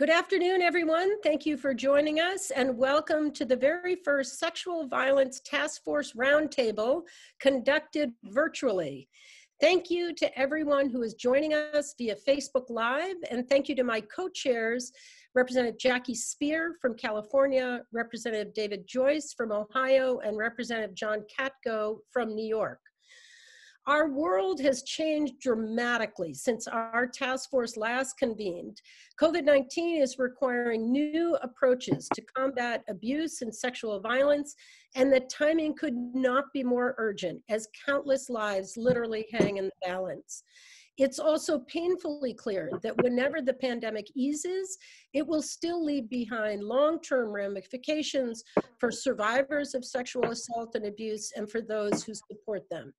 Good afternoon, everyone. Thank you for joining us and welcome to the very first Sexual Violence Task Force Roundtable conducted virtually. Thank you to everyone who is joining us via Facebook Live, and thank you to my co-chairs, Representative Jackie Speier from California, Representative David Joyce from Ohio, and Representative John Katko from New York. Our world has changed dramatically since our task force last convened. COVID 19 is requiring new approaches to combat abuse and sexual violence, and the timing could not be more urgent as countless lives literally hang in the balance. It's also painfully clear that whenever the pandemic eases, it will still leave behind long term ramifications for survivors of sexual assault and abuse and for those who support them.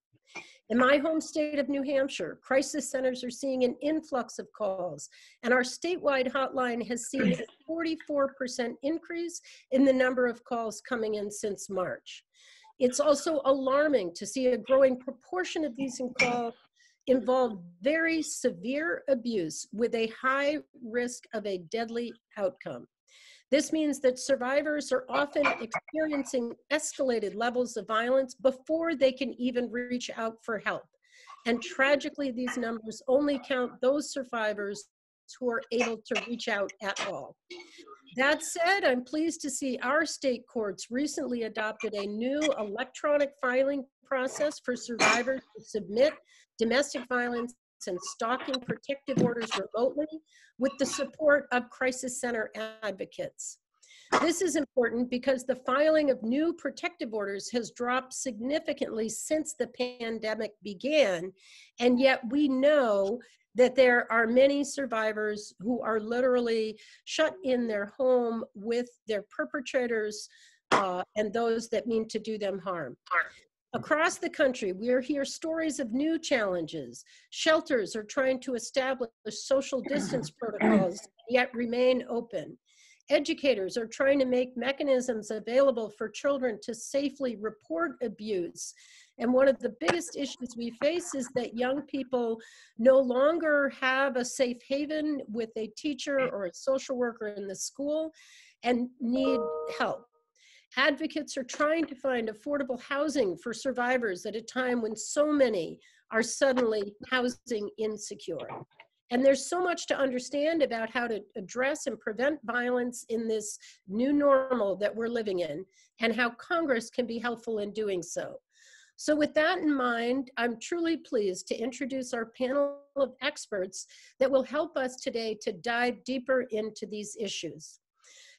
In my home state of New Hampshire, crisis centers are seeing an influx of calls, and our statewide hotline has seen a 44% increase in the number of calls coming in since March. It's also alarming to see a growing proportion of these calls involve very severe abuse with a high risk of a deadly outcome. This means that survivors are often experiencing escalated levels of violence before they can even reach out for help. And tragically, these numbers only count those survivors who are able to reach out at all. That said, I'm pleased to see our state courts recently adopted a new electronic filing process for survivors to submit domestic violence and stalking protective orders remotely with the support of crisis center advocates. This is important because the filing of new protective orders has dropped significantly since the pandemic began, and yet we know that there are many survivors who are literally shut in their home with their perpetrators uh, and those that mean to do them harm. Across the country, we hear stories of new challenges. Shelters are trying to establish social distance protocols, yet remain open. Educators are trying to make mechanisms available for children to safely report abuse. And one of the biggest issues we face is that young people no longer have a safe haven with a teacher or a social worker in the school and need help. Advocates are trying to find affordable housing for survivors at a time when so many are suddenly housing insecure. And there's so much to understand about how to address and prevent violence in this new normal that we're living in, and how Congress can be helpful in doing so. So, with that in mind, I'm truly pleased to introduce our panel of experts that will help us today to dive deeper into these issues.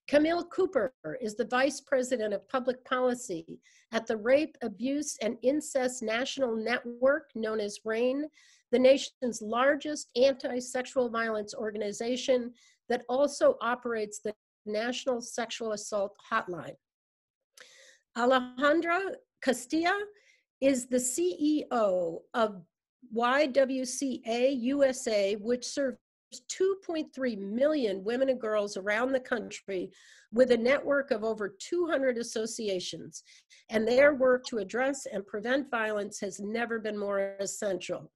Camille Cooper is the Vice President of Public Policy at the Rape, Abuse, and Incest National Network, known as RAINN, the nation's largest anti sexual violence organization that also operates the National Sexual Assault Hotline. Alejandra Castillo is the CEO of YWCA USA, which serves 2.3 million women and girls around the country with a network of over 200 associations, and their work to address and prevent violence has never been more essential.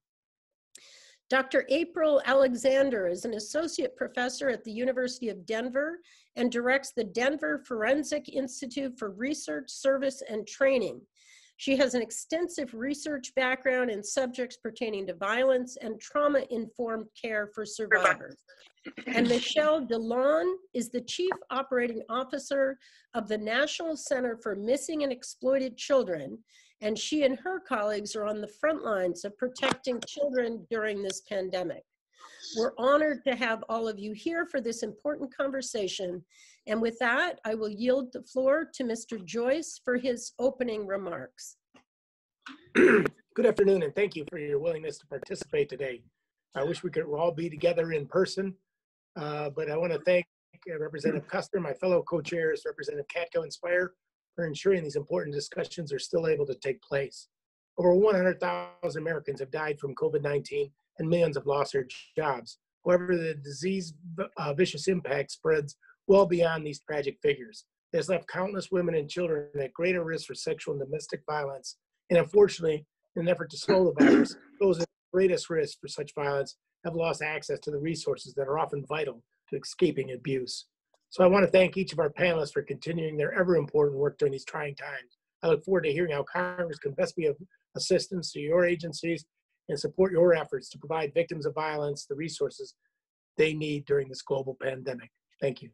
Dr. April Alexander is an associate professor at the University of Denver and directs the Denver Forensic Institute for Research, Service, and Training. She has an extensive research background in subjects pertaining to violence and trauma informed care for survivors. And Michelle DeLaune is the Chief Operating Officer of the National Center for Missing and Exploited Children. And she and her colleagues are on the front lines of protecting children during this pandemic. We're honored to have all of you here for this important conversation. And with that, I will yield the floor to Mr. Joyce for his opening remarks. Good afternoon, and thank you for your willingness to participate today. I wish we could all be together in person, uh, but I want to thank Representative Kuster, my fellow co-chairs, Representative Katko and Speier, for ensuring these important discussions are still able to take place. Over 100,000 Americans have died from COVID-19 and millions have lost their jobs. However, the disease uh, vicious impact spreads well beyond these tragic figures. It has left countless women and children at greater risk for sexual and domestic violence. And unfortunately, in an effort to slow the virus, those at greatest risk for such violence have lost access to the resources that are often vital to escaping abuse. So I want to thank each of our panelists for continuing their ever important work during these trying times. I look forward to hearing how Congress can best be of assistance to your agencies and support your efforts to provide victims of violence the resources they need during this global pandemic. Thank you.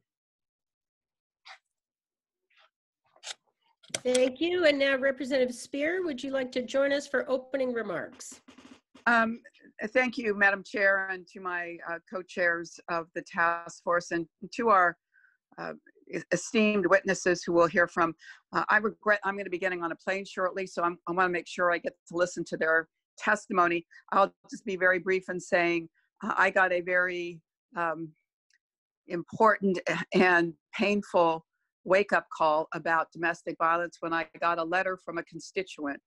Thank you. And now Representative Speier, would you like to join us for opening remarks? Um, thank you, Madam Chair, and to my uh, co-chairs of the task force and to our uh, esteemed witnesses who we'll hear from. Uh, I regret I'm going to be getting on a plane shortly, so I'm, I want to make sure I get to listen to their testimony. I'll just be very brief in saying uh, I got a very um, important and painful wake up call about domestic violence when I got a letter from a constituent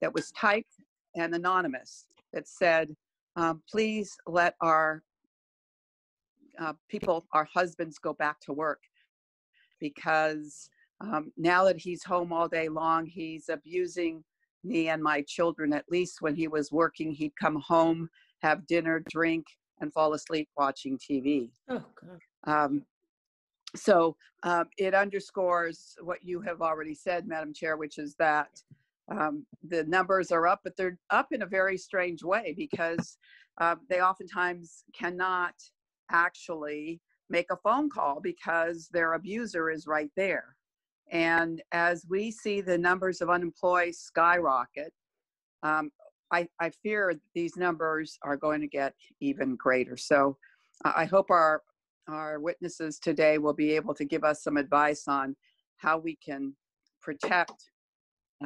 that was typed and anonymous that said, um, please let our uh, people, our husbands, go back to work because um, now that he's home all day long, he's abusing me and my children. At least when he was working, he'd come home, have dinner, drink, and fall asleep watching TV. Oh, God. Um, so um, it underscores what you have already said, Madam Chair, which is that um, the numbers are up, but they're up in a very strange way because uh, they oftentimes cannot actually make a phone call because their abuser is right there. And as we see the numbers of unemployed skyrocket, um, I, I, fear these numbers are going to get even greater. So I hope our our witnesses today will be able to give us some advice on how we can protect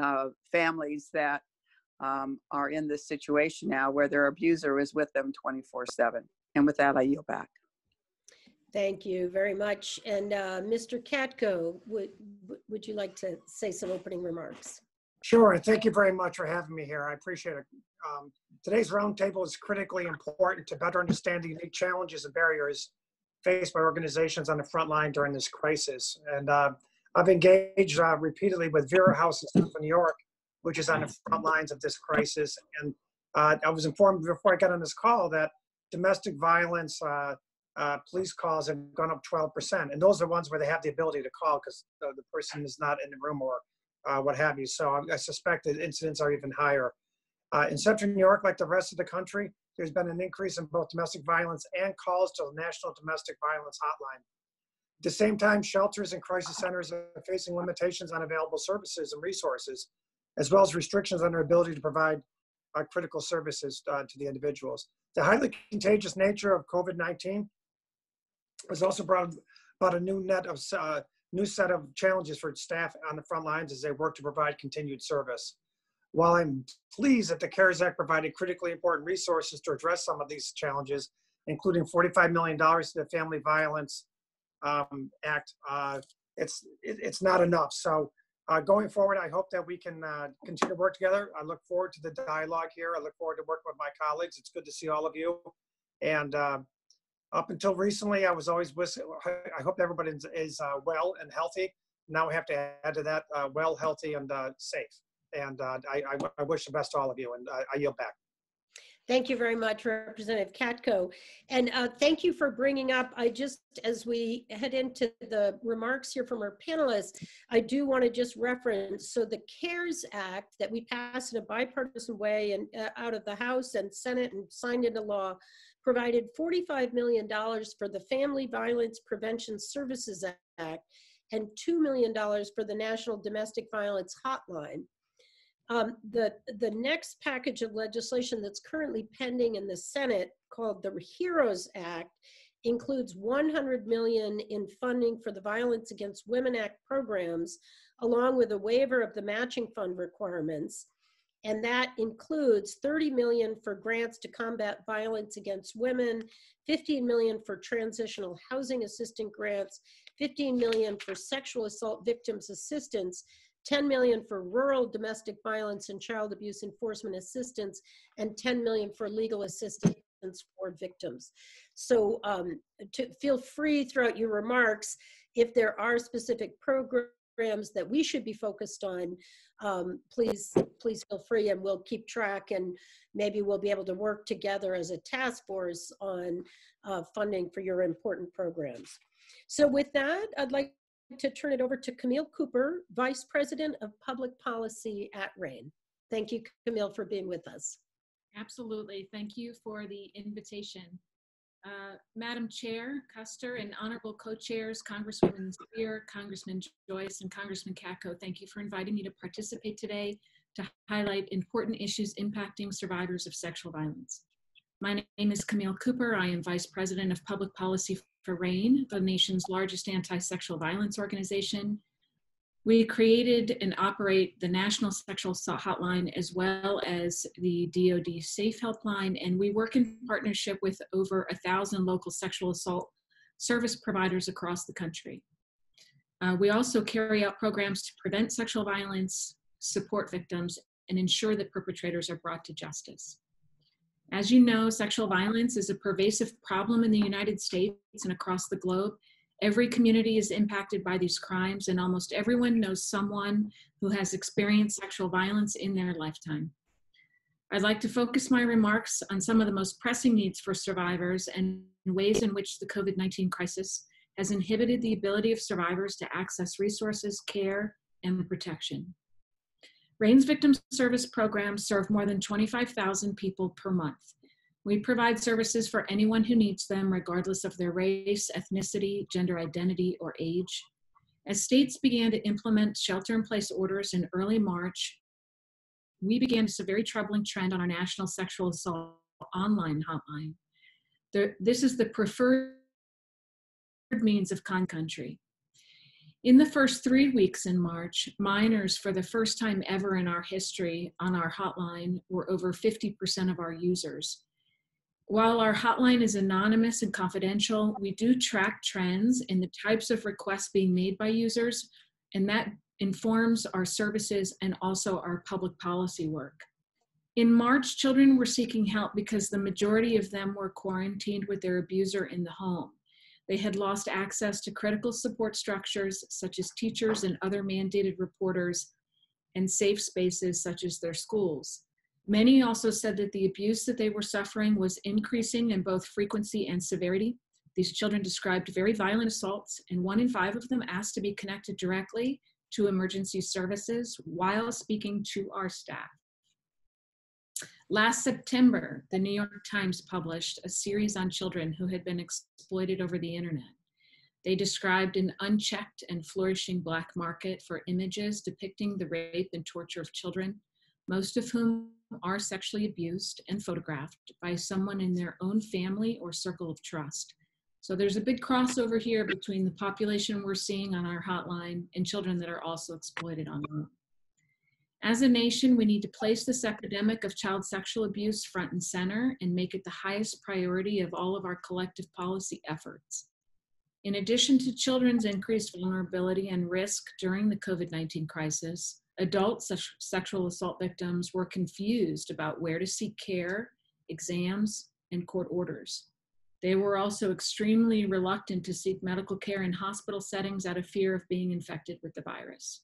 uh, families that um, are in this situation now where their abuser is with them 24 7. And with that, I yield back. Thank you very much. And uh, Mr. Katko, would, would you like to say some opening remarks? Sure, thank you very much for having me here. I appreciate it. Um, today's roundtable is critically important to better understand the unique challenges and barriers faced by organizations on the front line during this crisis. And uh, I've engaged uh, repeatedly with Vera House in Central New York, which is on the front lines of this crisis. And uh, I was informed before I got on this call that domestic violence uh, uh, police calls have gone up 12%. And those are ones where they have the ability to call because the, the, person is not in the room or uh, what have you. So I, I suspect that incidents are even higher. in Central New York, like the rest of the country, there's been an increase in both domestic violence and calls to the National Domestic Violence Hotline. At the same time, shelters and crisis centers are facing limitations on available services and resources, as well as restrictions on their ability to provide uh, critical services uh, to the individuals. The highly contagious nature of COVID-19 has also brought about a new net of uh, new set of challenges for staff on the front lines as they work to provide continued service. While I'm pleased that the CARES Act provided critically important resources to address some of these challenges, including $45 million to the Family Violence um, Act, uh, it's, it, it's not enough. So uh, going forward, I hope that we can uh, continue to work together. I look forward to the dialogue here. I look forward to working with my colleagues. It's good to see all of you. And uh, up until recently, I was always with, I hope everybody is, is uh, well and healthy. Now we have to add to that uh, well, healthy, and safe. And uh, I, wish the best to all of you, and I, I yield back. Thank you very much, Representative Katko. And uh, thank you for bringing up, I just, as we head into the remarks here from our panelists, I do want to just reference, so the CARES Act that we passed in a bipartisan way and uh, out of the House and Senate and signed into law provided $45 million for the Family Violence Prevention Services Act and $2 million for the National Domestic Violence Hotline. Um, the, the next package of legislation that's currently pending in the Senate called the HEROES Act includes 100 million in funding for the Violence Against Women Act programs, along with a waiver of the matching fund requirements. And that includes 30 million for grants to combat violence against women, 15 million for transitional housing assistant grants, 15 million for sexual assault victims assistance, 10 million for rural domestic violence and child abuse enforcement assistance, and 10 million for legal assistance for victims. So um, to feel free throughout your remarks, if there are specific programs that we should be focused on, um, please, please feel free and we'll keep track and maybe we'll be able to work together as a task force on uh, funding for your important programs. So with that, I'd like to turn it over to Camille Cooper, Vice President of Public Policy at RAINN. Thank you, Camille, for being with us. Absolutely. Thank you for the invitation. Uh, Madam Chair Kuster and honorable co-chairs, Congresswoman Speier, Congressman Joyce, and Congressman Katko, thank you for inviting me to participate today to highlight important issues impacting survivors of sexual violence. My name is Camille Cooper. I am Vice President of Public Policy for RAINN, the nation's largest anti-sexual violence organization. We created and operate the National Sexual Assault Hotline as well as the DoD Safe Helpline, and we work in partnership with over a thousand local sexual assault service providers across the country. Uh, we also carry out programs to prevent sexual violence, support victims, and ensure that perpetrators are brought to justice. As you know, sexual violence is a pervasive problem in the United States and across the globe, Every community is impacted by these crimes, and almost everyone knows someone who has experienced sexual violence in their lifetime. I'd like to focus my remarks on some of the most pressing needs for survivors and ways in which the COVID 19 crisis has inhibited the ability of survivors to access resources, care, and protection. RAINN's Victim Service programs serve more than 25,000 people per month. We provide services for anyone who needs them, regardless of their race, ethnicity, gender identity, or age. As states began to implement shelter in place orders in early March, we began to see a very troubling trend on our national sexual assault online hotline. this is the preferred means of con country. In the first three weeks in March, minors, for the first time ever in our history on our hotline, were over 50% of our users. While our hotline is anonymous and confidential, we do track trends in the types of requests being made by users, and that informs our services and also our public policy work. In March, children were seeking help because the majority of them were quarantined with their abuser in the home. They had lost access to critical support structures such as teachers and other mandated reporters and safe spaces such as their schools. Many also said that the abuse that they were suffering was increasing in both frequency and severity. These children described very violent assaults, and one in five of them asked to be connected directly to emergency services while speaking to our staff. Last September, the New York Times published a series on children who had been exploited over the internet. They described an unchecked and flourishing black market for images depicting the rape and torture of children, most of whom are sexually abused and photographed by someone in their own family or circle of trust. So there's a big crossover here between the population we're seeing on our hotline and children that are also exploited online. As a nation, we need to place this epidemic of child sexual abuse front and center and make it the highest priority of all of our collective policy efforts. In addition to children's increased vulnerability and risk during the COVID 19 crisis, adult sexual assault victims were confused about where to seek care, exams, and court orders. They were also extremely reluctant to seek medical care in hospital settings out of fear of being infected with the virus.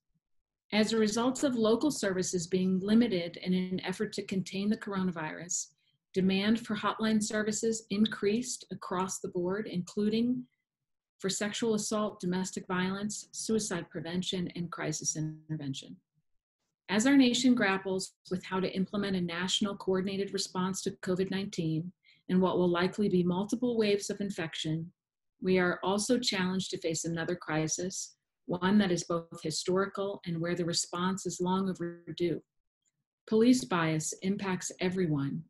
As a result of local services being limited in an effort to contain the coronavirus, demand for hotline services increased across the board, including for sexual assault, domestic violence, suicide prevention, and crisis intervention. As our nation grapples with how to implement a national coordinated response to COVID 19 and what will likely be multiple waves of infection, we are also challenged to face another crisis, one that is both historical and where the response is long overdue. Police bias impacts everyone.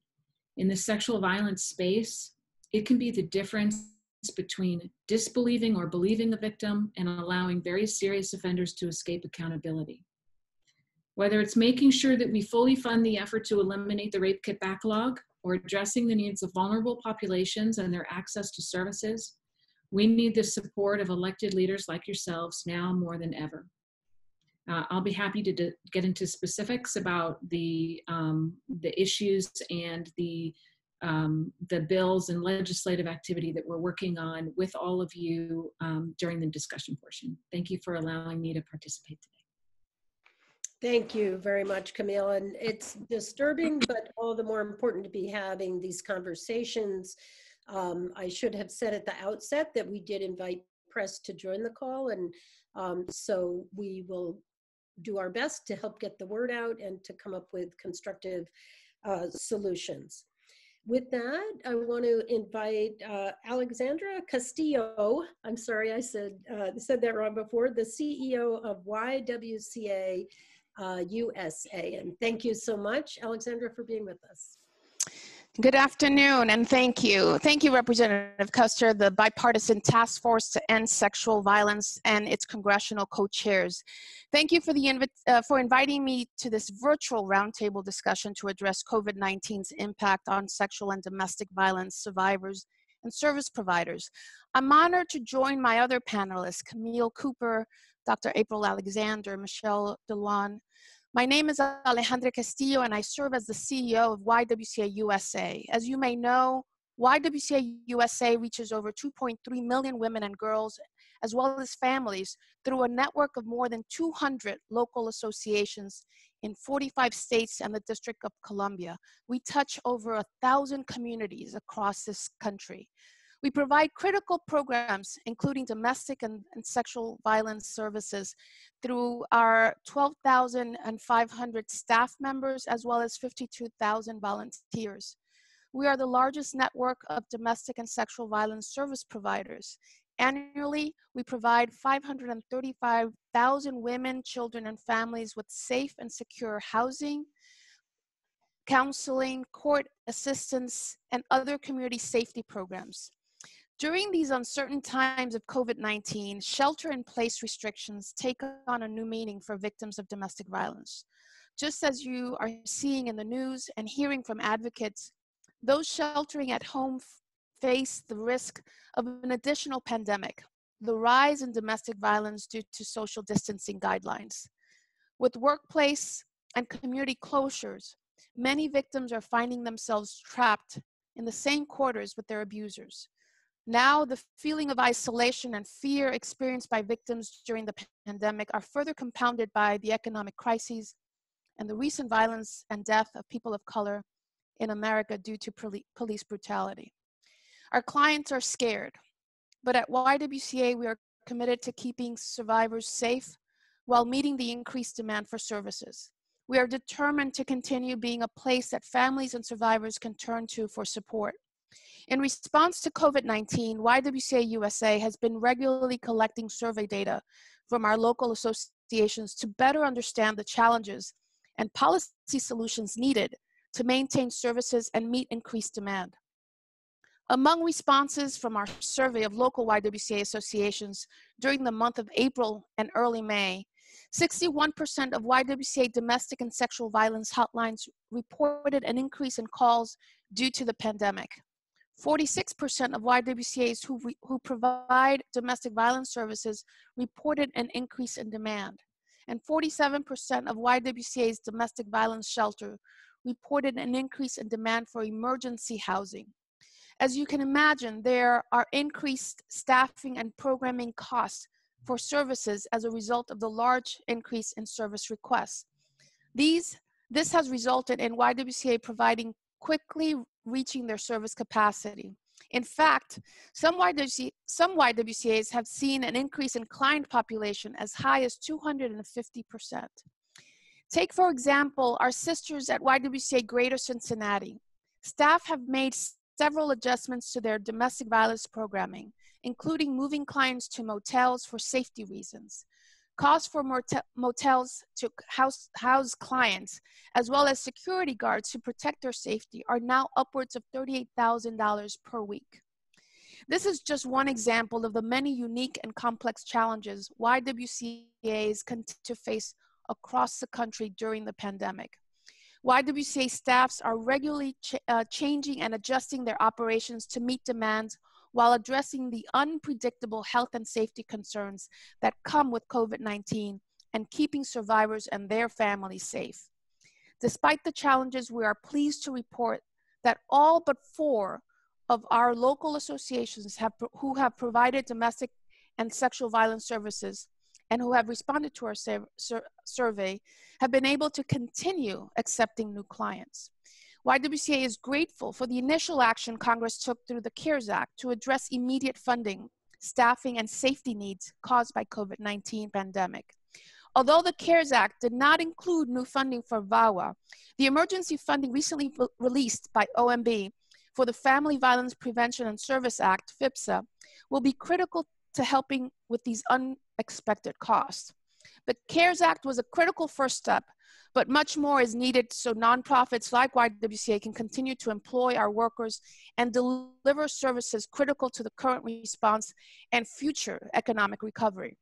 In the sexual violence space, it can be the difference between disbelieving or believing a victim and allowing very serious offenders to escape accountability. Whether it's making sure that we fully fund the effort to eliminate the rape kit backlog or addressing the needs of vulnerable populations and their access to services, we need the support of elected leaders like yourselves now more than ever. Uh, I'll be happy to get into specifics about the, um, the issues and the um, the bills and legislative activity that we're working on with all of you um, during the discussion portion. Thank you for allowing me to participate today. Thank you very much, Camille. And it's disturbing, but all the more important to be having these conversations. Um, I should have said at the outset that we did invite press to join the call. And um, so we will do our best to help get the word out and to come up with constructive uh, solutions. With that, I want to invite uh, Alexandra Castillo. I'm sorry, I said uh, said that wrong before. The CEO of YWCA uh, USA, and thank you so much, Alexandra, for being with us. Good afternoon, and thank you. Thank you, Representative Kuster, the bipartisan task force to end sexual violence and its congressional co-chairs. Thank you for, the invi uh, for inviting me to this virtual roundtable discussion to address COVID-19's impact on sexual and domestic violence survivors and service providers. I'm honored to join my other panelists, Camille Cooper, Dr. April Alexander, Michelle DeLaune, my name is Alejandra Castillo, and I serve as the CEO of YWCA USA. As you may know, YWCA USA reaches over 2.3 million women and girls, as well as families, through a network of more than 200 local associations in 45 states and the District of Columbia. We touch over a thousand communities across this country. We provide critical programs, including domestic and, and sexual violence services, through our 12,500 staff members, as well as 52,000 volunteers. We are the largest network of domestic and sexual violence service providers. Annually, we provide 535,000 women, children, and families with safe and secure housing, counseling, court assistance, and other community safety programs. During these uncertain times of COVID 19, shelter in place restrictions take on a new meaning for victims of domestic violence. Just as you are seeing in the news and hearing from advocates, those sheltering at home face the risk of an additional pandemic, the rise in domestic violence due to social distancing guidelines. With workplace and community closures, many victims are finding themselves trapped in the same quarters with their abusers. Now, the feeling of isolation and fear experienced by victims during the pandemic are further compounded by the economic crises and the recent violence and death of people of color in America due to police brutality. Our clients are scared, but at YWCA, we are committed to keeping survivors safe while meeting the increased demand for services. We are determined to continue being a place that families and survivors can turn to for support. In response to COVID 19, YWCA USA has been regularly collecting survey data from our local associations to better understand the challenges and policy solutions needed to maintain services and meet increased demand. Among responses from our survey of local YWCA associations during the month of April and early May, 61% of YWCA domestic and sexual violence hotlines reported an increase in calls due to the pandemic. 46% of YWCAs who, who provide domestic violence services reported an increase in demand. And 47% of YWCA's domestic violence shelter reported an increase in demand for emergency housing. As you can imagine, there are increased staffing and programming costs for services as a result of the large increase in service requests. These, this has resulted in YWCA providing quickly reaching their service capacity. In fact, some, YWC, some YWCAs have seen an increase in client population as high as 250%. Take, for example, our sisters at YWCA Greater Cincinnati. Staff have made several adjustments to their domestic violence programming, including moving clients to motels for safety reasons. Costs for motels to house, house clients, as well as security guards to protect their safety, are now upwards of $38,000 per week. This is just one example of the many unique and complex challenges YWCAs continue to face across the country during the pandemic. YWCA staffs are regularly ch uh, changing and adjusting their operations to meet demands while addressing the unpredictable health and safety concerns that come with COVID 19 and keeping survivors and their families safe. Despite the challenges, we are pleased to report that all but four of our local associations have, who have provided domestic and sexual violence services and who have responded to our sur survey have been able to continue accepting new clients. YWCA is grateful for the initial action Congress took through the CARES Act to address immediate funding, staffing, and safety needs caused by COVID-19 pandemic. Although the CARES Act did not include new funding for VAWA, the emergency funding recently released by OMB for the Family Violence Prevention and Service Act, FVPSA, will be critical to helping with these unexpected costs. The CARES Act was a critical first step, but much more is needed so nonprofits like YWCA can continue to employ our workers and deliver services critical to the current response and future economic recovery.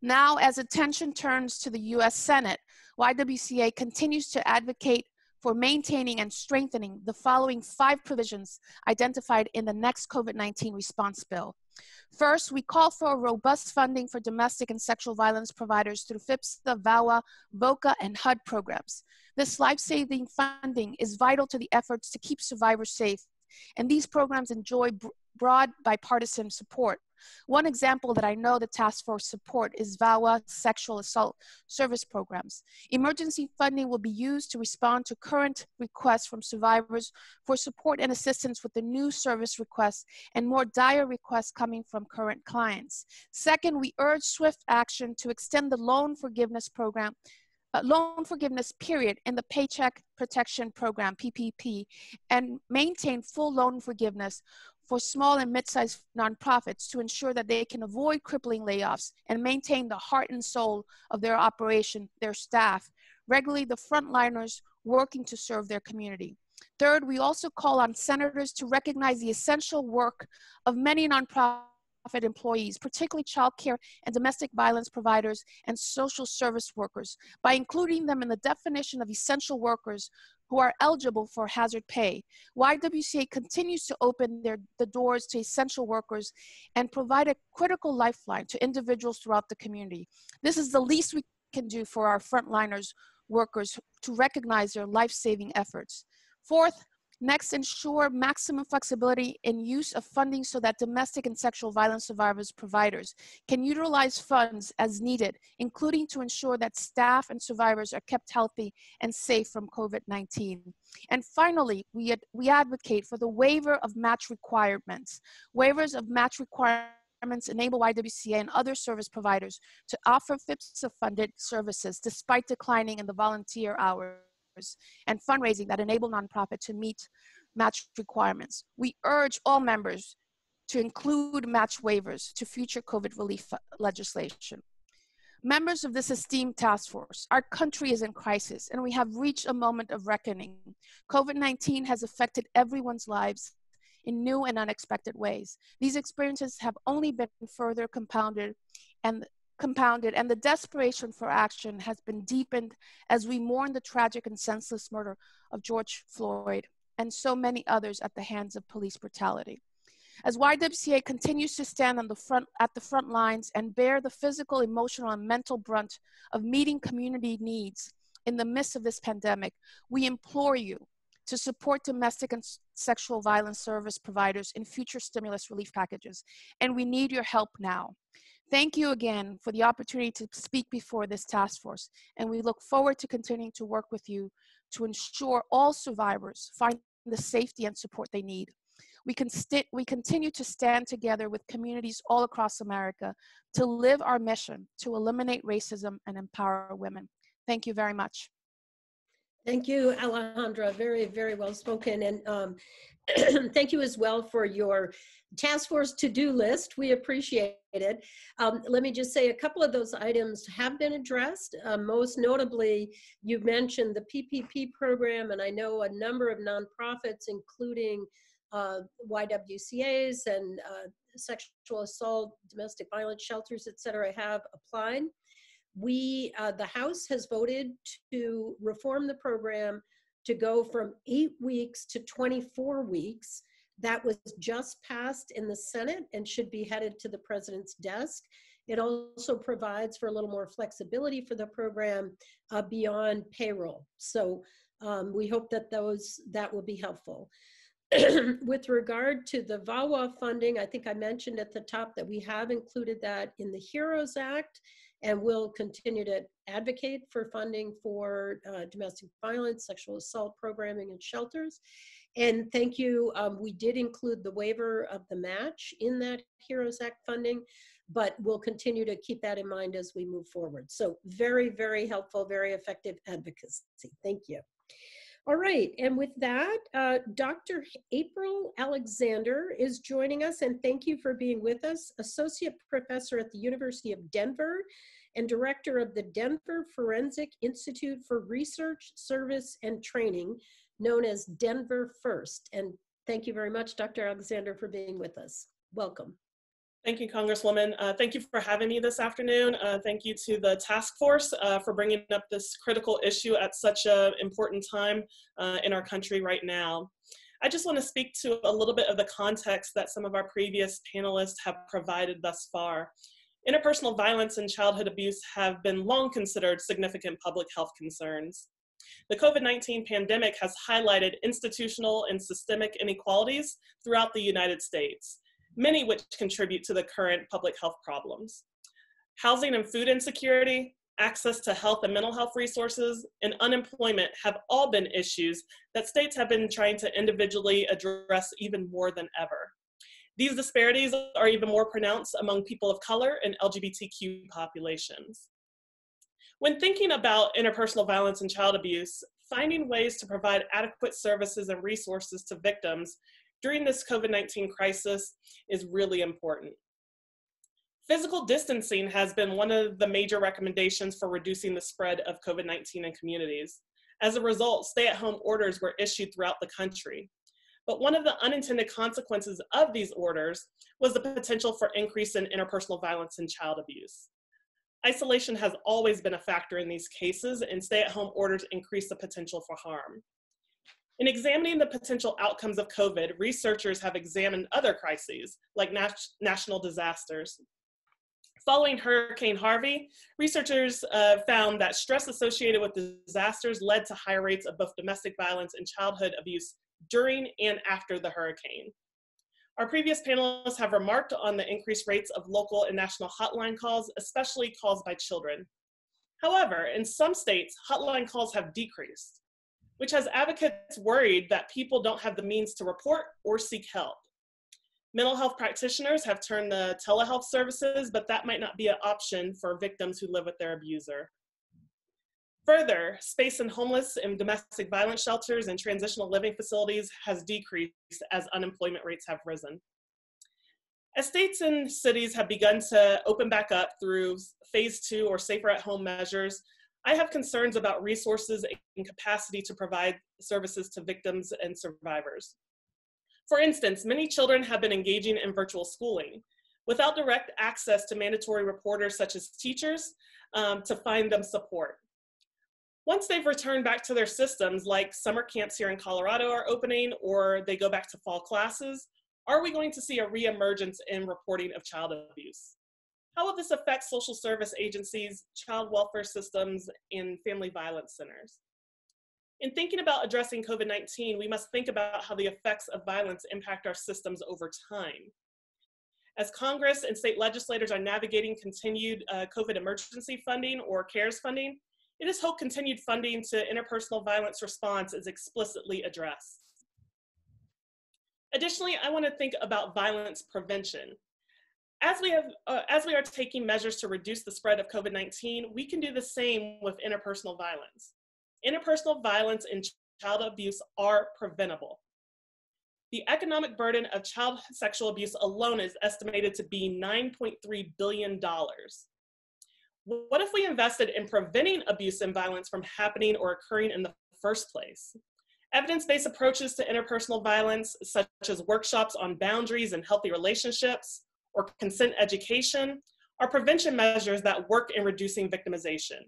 Now, as attention turns to the US Senate, YWCA continues to advocate for maintaining and strengthening the following five provisions identified in the next COVID 19 response bill. First, we call for robust funding for domestic and sexual violence providers through FVPSA, VAWA, VOCA, and HUD programs. This life saving funding is vital to the efforts to keep survivors safe, and these programs enjoy broad bipartisan support. One example that I know the task force support is VAWA sexual assault service programs. Emergency funding will be used to respond to current requests from survivors for support and assistance with the new service requests and more dire requests coming from current clients. Second, we urge swift action to extend the loan forgiveness program uh, loan forgiveness period in the Paycheck Protection Program, PPP, and maintain full loan forgiveness for small and mid-sized nonprofits to ensure that they can avoid crippling layoffs and maintain the heart and soul of their operation, their staff, regularly the frontliners working to serve their community. Third, we also call on senators to recognize the essential work of many nonprofit employees, particularly child care and domestic violence providers and social service workers, by including them in the definition of essential workers who are eligible for hazard pay. YWCA continues to open their, the doors to essential workers and provide a critical lifeline to individuals throughout the community. This is the least we can do for our frontliners workers to recognize their life-saving efforts. Fourth, Next, ensure maximum flexibility in use of funding so that domestic and sexual violence survivors providers can utilize funds as needed, including to ensure that staff and survivors are kept healthy and safe from COVID-19. And finally, we, ad we advocate for the waiver of match requirements. Waivers of match requirements enable YWCA and other service providers to offer FVPSA-funded services despite declining in the volunteer hours and fundraising that enable nonprofit to meet match requirements. We urge all members to include match waivers to future COVID relief legislation. Members of this esteemed task force, our country is in crisis and we have reached a moment of reckoning. COVID-19 has affected everyone's lives in new and unexpected ways. These experiences have only been further compounded and compounded and the desperation for action has been deepened as we mourn the tragic and senseless murder of George Floyd and so many others at the hands of police brutality. As YWCA continues to stand on the front, at the front lines and bear the physical, emotional, and mental brunt of meeting community needs in the midst of this pandemic, we implore you to support domestic and sexual violence service providers in future stimulus relief packages. And we need your help now. Thank you again for the opportunity to speak before this task force, and we look forward to continuing to work with you to ensure all survivors find the safety and support they need. We, can we continue to stand together with communities all across America to live our mission to eliminate racism and empower women. Thank you very much. Thank you, Alejandra. Very, very well spoken. And um, thank you as well for your task force to-do list. We appreciate it. Um, let me just say a couple of those items have been addressed. Uh, most notably, you mentioned the PPP program, and I know a number of nonprofits, including uh, YWCAs and uh, sexual assault, domestic violence shelters, et cetera, have applied. We, uh, the House has voted to reform the program to go from eight weeks to 24 weeks. That was just passed in the Senate and should be headed to the president's desk. It also provides for a little more flexibility for the program uh, beyond payroll. So um, we hope that those that will be helpful. With regard to the VAWA funding, I think I mentioned at the top that we have included that in the HEROES Act and we'll continue to advocate for funding for uh, domestic violence, sexual assault programming and shelters. And thank you, um, we did include the waiver of the match in that HEROES Act funding, but we'll continue to keep that in mind as we move forward. So very, very helpful, very effective advocacy. Thank you. All right, and with that, uh, Dr. April Alexander is joining us, and thank you for being with us. Associate Professor at the University of Denver and Director of the Denver Forensic Institute for Research, Service, and Training, known as Denver First. And thank you very much, Dr. Alexander, for being with us. Welcome. Thank you, Congresswoman. Uh, thank you for having me this afternoon. Uh, thank you to the task force uh, for bringing up this critical issue at such an important time uh, in our country right now. I just want to speak to a little bit of the context that some of our previous panelists have provided thus far. Interpersonal violence and childhood abuse have been long considered significant public health concerns. The COVID-19 pandemic has highlighted institutional and systemic inequalities throughout the United States many which contribute to the current public health problems. Housing and food insecurity, access to health and mental health resources, and unemployment have all been issues that states have been trying to individually address even more than ever. These disparities are even more pronounced among people of color and LGBTQ populations. When thinking about interpersonal violence and child abuse, finding ways to provide adequate services and resources to victims during this COVID-19 crisis is really important. Physical distancing has been one of the major recommendations for reducing the spread of COVID-19 in communities. As a result, stay-at-home orders were issued throughout the country. But one of the unintended consequences of these orders was the potential for increase in interpersonal violence and child abuse. Isolation has always been a factor in these cases, and stay-at-home orders increase the potential for harm. In examining the potential outcomes of COVID, researchers have examined other crises, like nat national disasters. Following Hurricane Harvey, researchers uh, found that stress associated with disasters led to higher rates of both domestic violence and childhood abuse during and after the hurricane. Our previous panelists have remarked on the increased rates of local and national hotline calls, especially calls by children. However, in some states, hotline calls have decreased which has advocates worried that people don't have the means to report or seek help. Mental health practitioners have turned to telehealth services, but that might not be an option for victims who live with their abuser. Further, space in homeless and domestic violence shelters and transitional living facilities has decreased as unemployment rates have risen. As states and cities have begun to open back up through phase two or safer at home measures, I have concerns about resources and capacity to provide services to victims and survivors. For instance, many children have been engaging in virtual schooling without direct access to mandatory reporters such as teachers um, to find them support. Once they've returned back to their systems, like summer camps here in Colorado are opening or they go back to fall classes, are we going to see a reemergence in reporting of child abuse? How will this affect social service agencies, child welfare systems, and family violence centers? In thinking about addressing COVID-19, we must think about how the effects of violence impact our systems over time. As Congress and state legislators are navigating continued uh, COVID emergency funding or CARES funding, it is hoped continued funding to interpersonal violence response is explicitly addressed. Additionally, I want to think about violence prevention as we have uh, as we are taking measures to reduce the spread of COVID-19, we can do the same with interpersonal violence. Interpersonal violence and child abuse are preventable. The economic burden of child sexual abuse alone is estimated to be $9.3 billion. What if we invested in preventing abuse and violence from happening or occurring in the first place? Evidence-based approaches to interpersonal violence, such as workshops on boundaries and healthy relationships, or consent education are prevention measures that work in reducing victimization.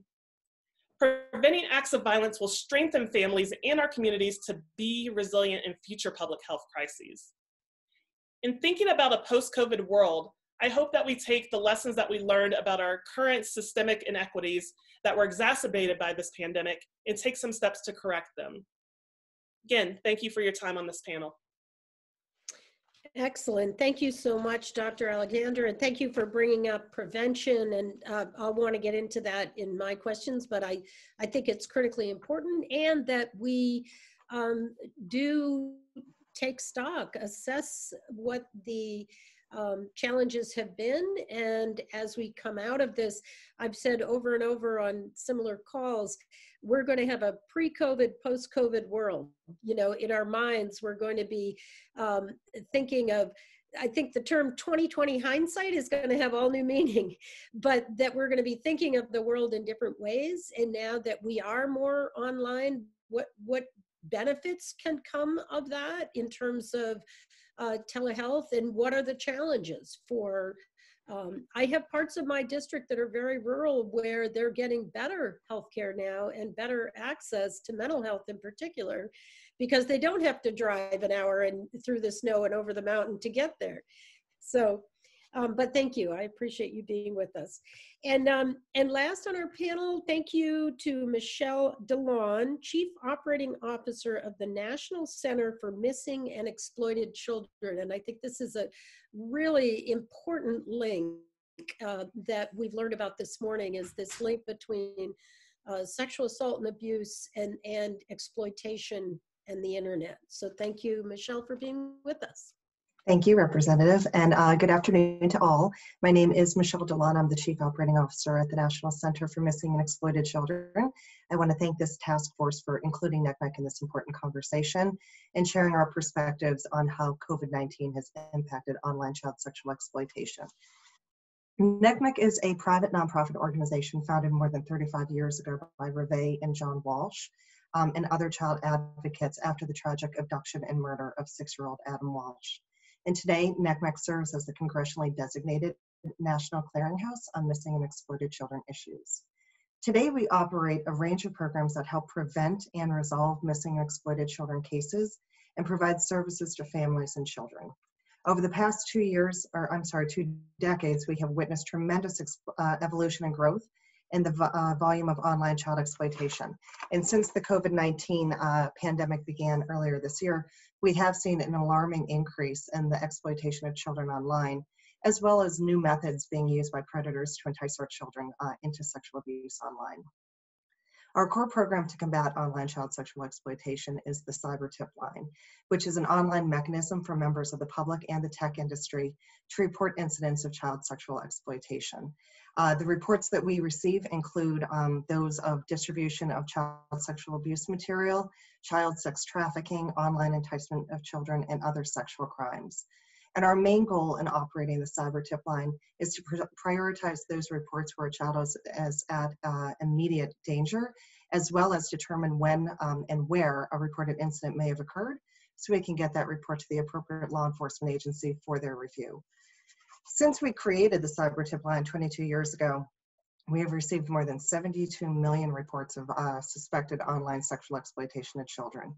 Preventing acts of violence will strengthen families and our communities to be resilient in future public health crises. In thinking about a post-COVID world, I hope that we take the lessons that we learned about our current systemic inequities that were exacerbated by this pandemic and take some steps to correct them. Again, thank you for your time on this panel. Excellent. Thank you so much, Dr. Alexander, and thank you for bringing up prevention. And uh, I'll want to get into that in my questions, but I, I think it's critically important and that we um, do take stock, assess what the um, challenges have been. And as we come out of this, I've said over and over on similar calls, we're going to have a pre-COVID, post-COVID world. You know, in our minds, we're going to be um, thinking of I think the term 2020 hindsight is going to have all new meaning, but that we're going to be thinking of the world in different ways. And now that we are more online, what what benefits can come of that in terms of uh, telehealth and what are the challenges for um, I have parts of my district that are very rural where they're getting better healthcare now and better access to mental health in particular because they don't have to drive an hour and through the snow and over the mountain to get there. So um, but thank you. I appreciate you being with us. And, um, and last on our panel, thank you to Michelle DeLaune, Chief Operating Officer of the National Center for Missing and Exploited Children. And I think this is a really important link uh, that we've learned about this morning is this link between uh, sexual assault and abuse and, and exploitation and the internet. So thank you, Michelle, for being with us. Thank you, Representative, and uh, good afternoon to all. My name is Michelle DeLaune. I'm the Chief Operating Officer at the National Center for Missing and Exploited Children. I want to thank this task force for including NCMEC in this important conversation and sharing our perspectives on how COVID-19 has impacted online child sexual exploitation. NCMEC is a private nonprofit organization founded more than 35 years ago by Reve and John Walsh um, and other child advocates after the tragic abduction and murder of six-year-old Adam Walsh. And today, NCMEC serves as the congressionally designated national clearinghouse on missing and exploited children issues. Today, we operate a range of programs that help prevent and resolve missing and exploited children cases and provide services to families and children. Over the past two years, or I'm sorry, two decades, we have witnessed tremendous uh, evolution and growth in the uh, volume of online child exploitation. And since the COVID-19 uh, pandemic began earlier this year, we have seen an alarming increase in the exploitation of children online, as well as new methods being used by predators to entice our children uh, into sexual abuse online. Our core program to combat online child sexual exploitation is the Cyber Tip Line, which is an online mechanism for members of the public and the tech industry to report incidents of child sexual exploitation. Uh, the reports that we receive include um, those of distribution of child sexual abuse material, child sex trafficking, online enticement of children, and other sexual crimes. And our main goal in operating the cyber tip line is to prioritize those reports where a child is, is at uh, immediate danger, as well as determine when um, and where a reported incident may have occurred, so we can get that report to the appropriate law enforcement agency for their review. Since we created the cyber tip line 22 years ago, we have received more than 72 million reports of uh, suspected online sexual exploitation of children.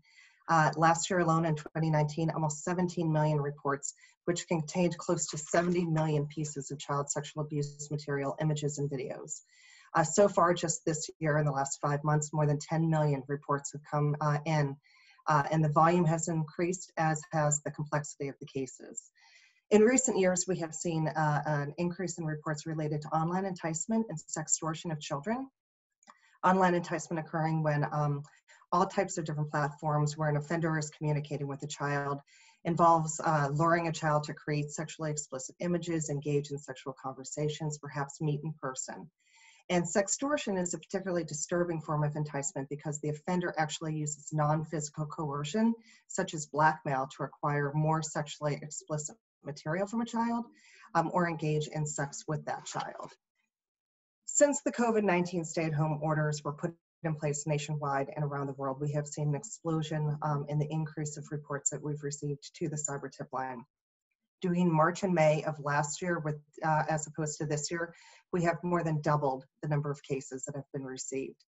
Uh, last year alone in 2019, almost 17 million reports, which contained close to 70 million pieces of child sexual abuse material, images, and videos. Uh, so far, just this year, in the last five months, more than 10 million reports have come uh, in, uh, and the volume has increased, as has the complexity of the cases. In recent years, we have seen uh, an increase in reports related to online enticement and sextortion of children. Online enticement occurring when um, all types of different platforms where an offender is communicating with a child involves uh, luring a child to create sexually explicit images, engage in sexual conversations, perhaps meet in person. And sextortion is a particularly disturbing form of enticement because the offender actually uses non physical coercion, such as blackmail, to acquire more sexually explicit material from a child um, or engage in sex with that child. Since the COVID 19 stay at home orders were put in place nationwide and around the world, we have seen an explosion um, in the increase of reports that we've received to the cyber tip line. During March and May of last year, with uh, as opposed to this year, we have more than doubled the number of cases that have been received.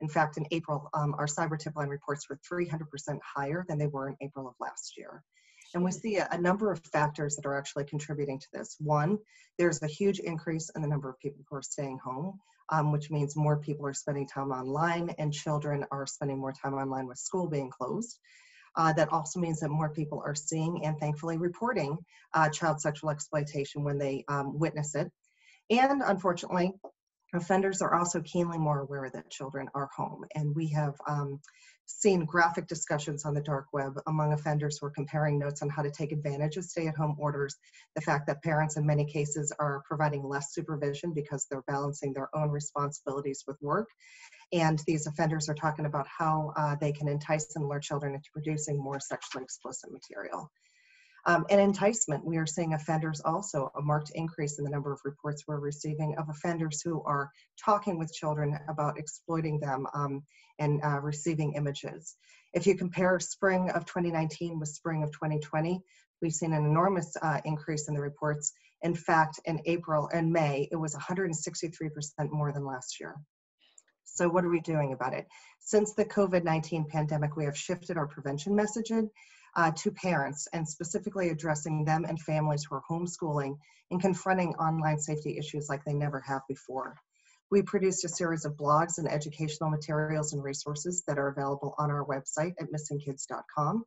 In fact, in April, um, our cyber tip line reports were 300% higher than they were in April of last year. And we see a, a, number of factors that are actually contributing to this. One, there's a huge increase in the number of people who are staying home, um, which means more people are spending time online and children are spending more time online with school being closed. Uh, that also means that more people are seeing and thankfully reporting uh, child sexual exploitation when they um, witness it. And unfortunately, offenders are also keenly more aware that children are home. And we have um, seen graphic discussions on the dark web among offenders who are comparing notes on how to take advantage of stay at home orders, the fact that parents in many cases are providing less supervision because they're balancing their own responsibilities with work. And these offenders are talking about how uh, they can entice and lure children into producing more sexually explicit material. Um, and enticement, we are seeing offenders also a marked increase in the number of reports we're receiving of offenders who are talking with children about exploiting them um, and uh, receiving images. If you compare spring of 2019 with spring of 2020, we've seen an enormous uh, increase in the reports. In fact, in April and May, it was 163% more than last year. So what are we doing about it? Since the COVID-19 pandemic, we have shifted our prevention messaging uh, to parents and specifically addressing them and families who are homeschooling and confronting online safety issues like they never have before. We produced a series of blogs and educational materials and resources that are available on our website at missingkids.com.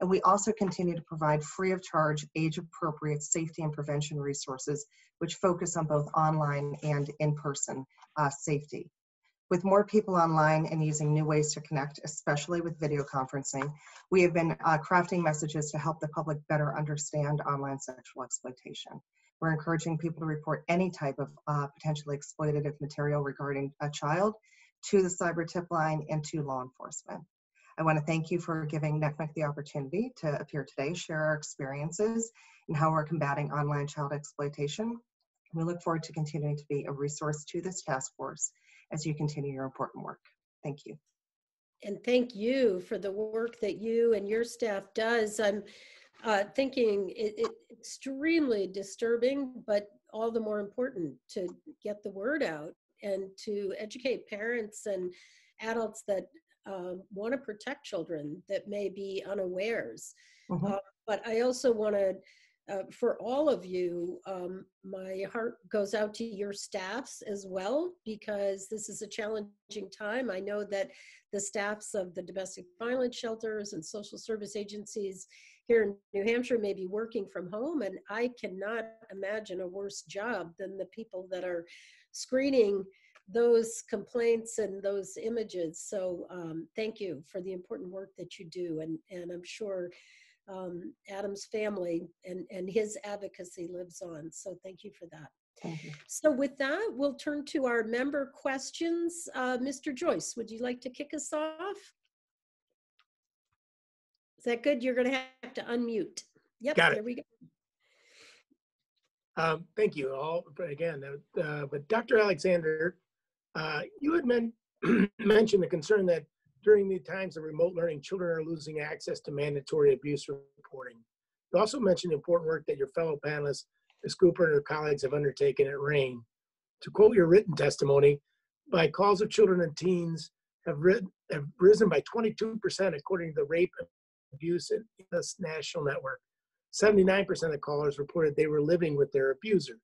And we also continue to provide free of charge, age appropriate safety and prevention resources, which focus on both online and in person uh, safety. With more people online and using new ways to connect, especially with video conferencing, we have been uh, crafting messages to help the public better understand online sexual exploitation. We're encouraging people to report any type of uh, potentially exploitative material regarding a child to the cyber tip line and to law enforcement. I want to thank you for giving NCMEC the opportunity to appear today, share our experiences and how we're combating online child exploitation. We look forward to continuing to be a resource to this task force as you continue your important work. Thank you. And thank you for the work that you and your staff does. I'm uh, thinking it, it extremely disturbing, but all the more important to get the word out and to educate parents and adults that uh, want to protect children that may be unawares. Mm-hmm. Uh, but I also want to uh, for all of you, um, my heart goes out to your staffs as well, because this is a challenging time. I know that the staffs of the domestic violence shelters and social service agencies here in New Hampshire may be working from home, and I cannot imagine a worse job than the people that are screening those complaints and those images. So um, thank you for the important work that you do, and, and I'm sure um, Adam's family and, and his advocacy lives on. So thank you for that. You. So with that, we'll turn to our member questions. Uh, Mr. Joyce, would you like to kick us off? Is that good? You're going to have to unmute. Yep, Got it. there we go. Um, thank you all again. Uh, but Dr. Alexander, uh, you had men mentioned the concern that during the times of remote learning, children are losing access to mandatory abuse reporting. You also mentioned important work that your fellow panelists, Ms. Cooper and her colleagues have undertaken at RAINN. To quote your written testimony, by calls of children and teens have, written, have risen by 22% according to the Rape Abuse in this national network. 79% of callers reported they were living with their abuser.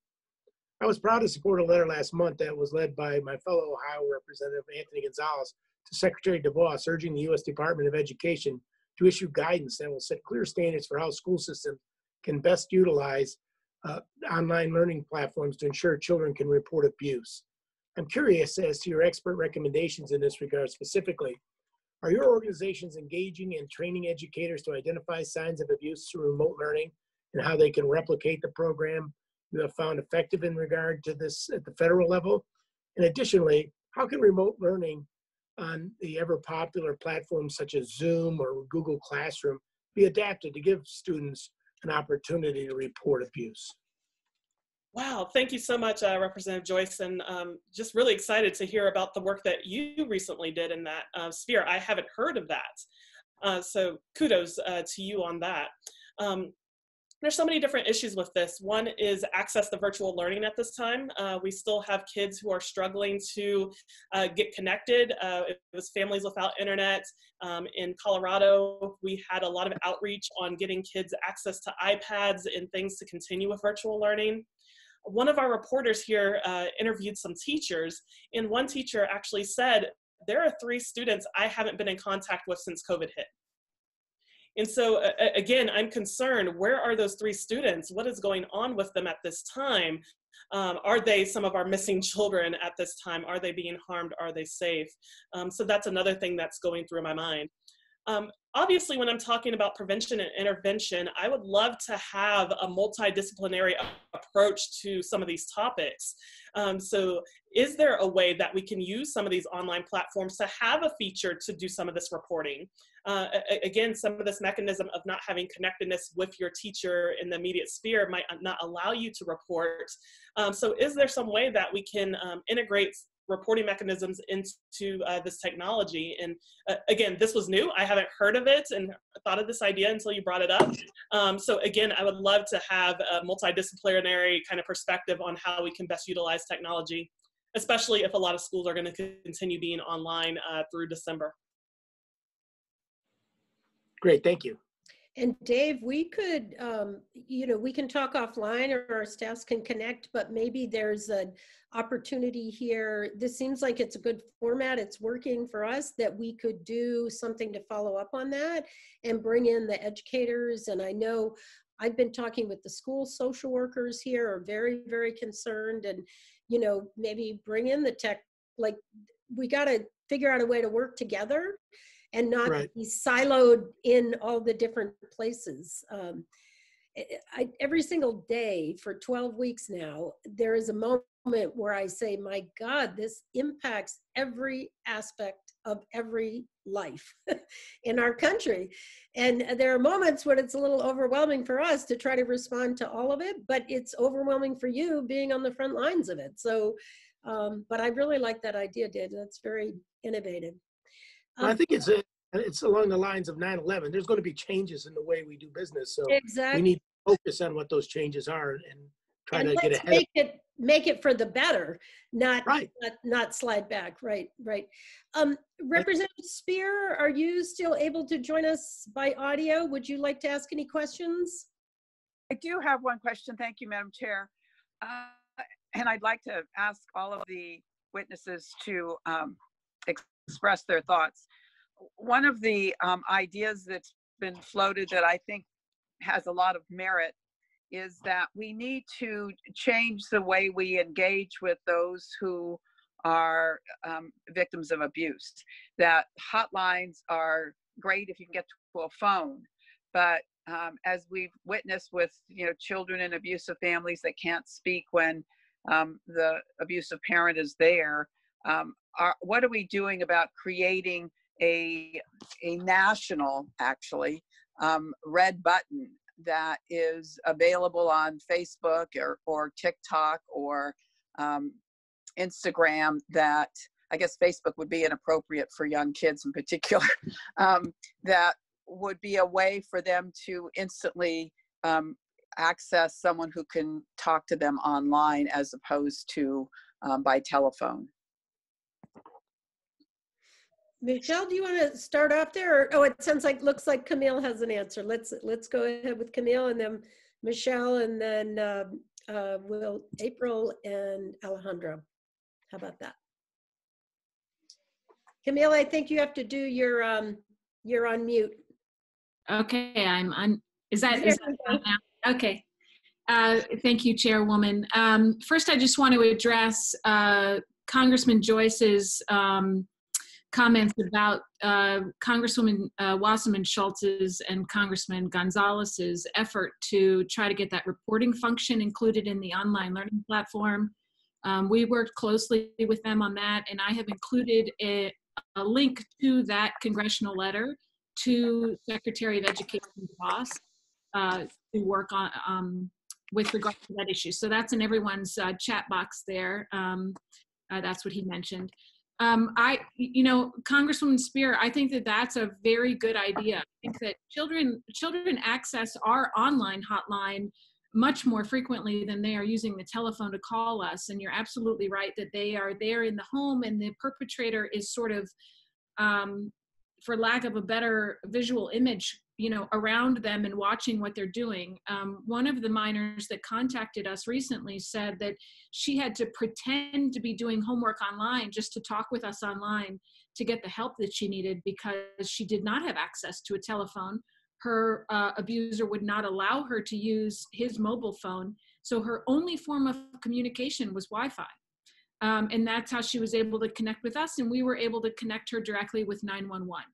I was proud to support a letter last month that was led by my fellow Ohio Representative Anthony Gonzalez to Secretary DeVos urging the U.S. Department of Education to issue guidance that will set clear standards for how school systems can best utilize uh, online learning platforms to ensure children can report abuse. I'm curious as to your expert recommendations in this regard specifically. Are your organizations engaging and training educators to identify signs of abuse through remote learning and how they can replicate the program you have found effective in regard to this at the federal level? And additionally, how can remote learning on the ever popular platforms such as Zoom or Google Classroom be adapted to give students an opportunity to report abuse. Wow, thank you so much, uh, Representative Joyce, and um, just really excited to hear about the work that you recently did in that uh, sphere. I haven't heard of that, uh, so kudos uh, to you on that. Um, there's so many different issues with this. One is access to virtual learning at this time. Uh, we still have kids who are struggling to uh, get connected. Uh, it was families without internet. Um, in Colorado, we had a lot of outreach on getting kids access to iPads and things to continue with virtual learning. One of our reporters here uh, interviewed some teachers, and one teacher actually said, there are three students I haven't been in contact with since COVID hit. And so uh, again, I'm concerned, where are those three students? What is going on with them at this time? Um, are they some of our missing children at this time? Are they being harmed? Are they safe? Um, so that's another thing that's going through my mind. Um, obviously, when I'm talking about prevention and intervention, I would love to have a multidisciplinary approach to some of these topics. Um, so is there a way that we can use some of these online platforms to have a feature to do some of this reporting? Uh, again, some of this mechanism of not having connectedness with your teacher in the immediate sphere might not allow you to report. Um, so is there some way that we can um, integrate reporting mechanisms into uh, this technology. And uh, again, this was new. I haven't heard of it and thought of this idea until you brought it up. Um, so again, I would love to have a multidisciplinary kind of perspective on how we can best utilize technology, especially if a lot of schools are going to continue being online uh, through December. Great, thank you. And Dave, we could, um, you know, we can talk offline or our staffs can connect, but maybe there's an opportunity here. This seems like it's a good format. It's working for us that we could do something to follow up on that and bring in the educators. And I know I've been talking with the school social workers here are very, very concerned and, you know, maybe bring in the tech, like we got to figure out a way to work together and not right. be siloed in all the different places. Um, I, every single day for 12 weeks now, there is a moment where I say, my God, this impacts every aspect of every life in our country. And there are moments when it's a little overwhelming for us to try to respond to all of it, but it's overwhelming for you being on the front lines of it. So, um, but I really like that idea, Dave. That's very innovative. I think it's a, it's along the lines of 9/11. There's going to be changes in the way we do business, so exactly. we need to focus on what those changes are and try and to get ahead. Make it make it for the better, not right. not, not slide back. Right, right. Um, Representative Speier, are you still able to join us by audio? Would you like to ask any questions? I do have one question. Thank you, Madam Chair. Uh, and I'd like to ask all of the witnesses to um, express their thoughts. One of the um, ideas that's been floated that I think has a lot of merit is that we need to change the way we engage with those who are um, victims of abuse. That hotlines are great if you can get to a phone, but um, as we've witnessed with you know children in abusive families that can't speak when um, the abusive parent is there, um, are, what are we doing about creating a, a national, actually, um, red button that is available on Facebook or, or TikTok or um, Instagram that I guess Facebook would be inappropriate for young kids in particular, um, that would be a way for them to instantly um, access someone who can talk to them online as opposed to um, by telephone. Michelle, do you want to start off there? Or, oh, it sounds like looks like Camille has an answer. Let's let's go ahead with Camille and then Michelle and then uh, uh, will April and Alejandro. How about that? Camille, I think you have to do your um, you're on mute. Okay, I'm on. Is that, is that? Okay. Uh, thank you, Chairwoman. Um, first, I just want to address uh, Congressman Joyce's um, comments about uh, Congresswoman uh, Wasserman Schultz's and Congressman Gonzalez's effort to try to get that reporting function included in the online learning platform. Um, we worked closely with them on that, and I have included a, a link to that congressional letter to Secretary of Education Ross uh, to work on um, with regard to that issue. So that's in everyone's uh, chat box there. Um, uh, that's what he mentioned. Um, I, you know, Congresswoman Speier, I think that that's a very good idea. I think that children children access our online hotline much more frequently than they are using the telephone to call us. And you're absolutely right that they are there in the home, and the perpetrator is sort of, um, for lack of a better visual image, you know around them and watching what they're doing um, one of the minors that contacted us recently said that she had to pretend to be doing homework online just to talk with us online to get the help that she needed because she did not have access to a telephone. Her uh, abuser would not allow her to use his mobile phone so her only form of communication was wi-fi. Um, and that's how she was able to connect with us and we were able to connect her directly with 911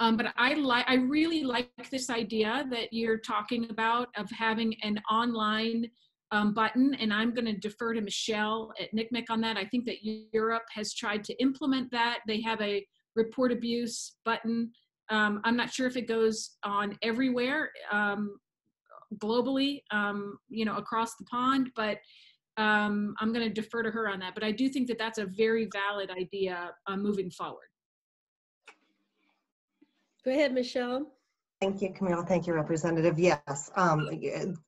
um, but I like, I really like this idea that you're talking about of having an online um, button, and I'm going to defer to Michelle at NCMEC on that. I think that Europe has tried to implement that. They have a report abuse button. Um, I'm not sure if it goes on everywhere um, globally, um, you know, across the pond, but um, I'm going to defer to her on that. But I do think that that's a very valid idea uh, moving forward. Go ahead, Michelle. Thank you, Camille. Thank you, Representative. Yes, um,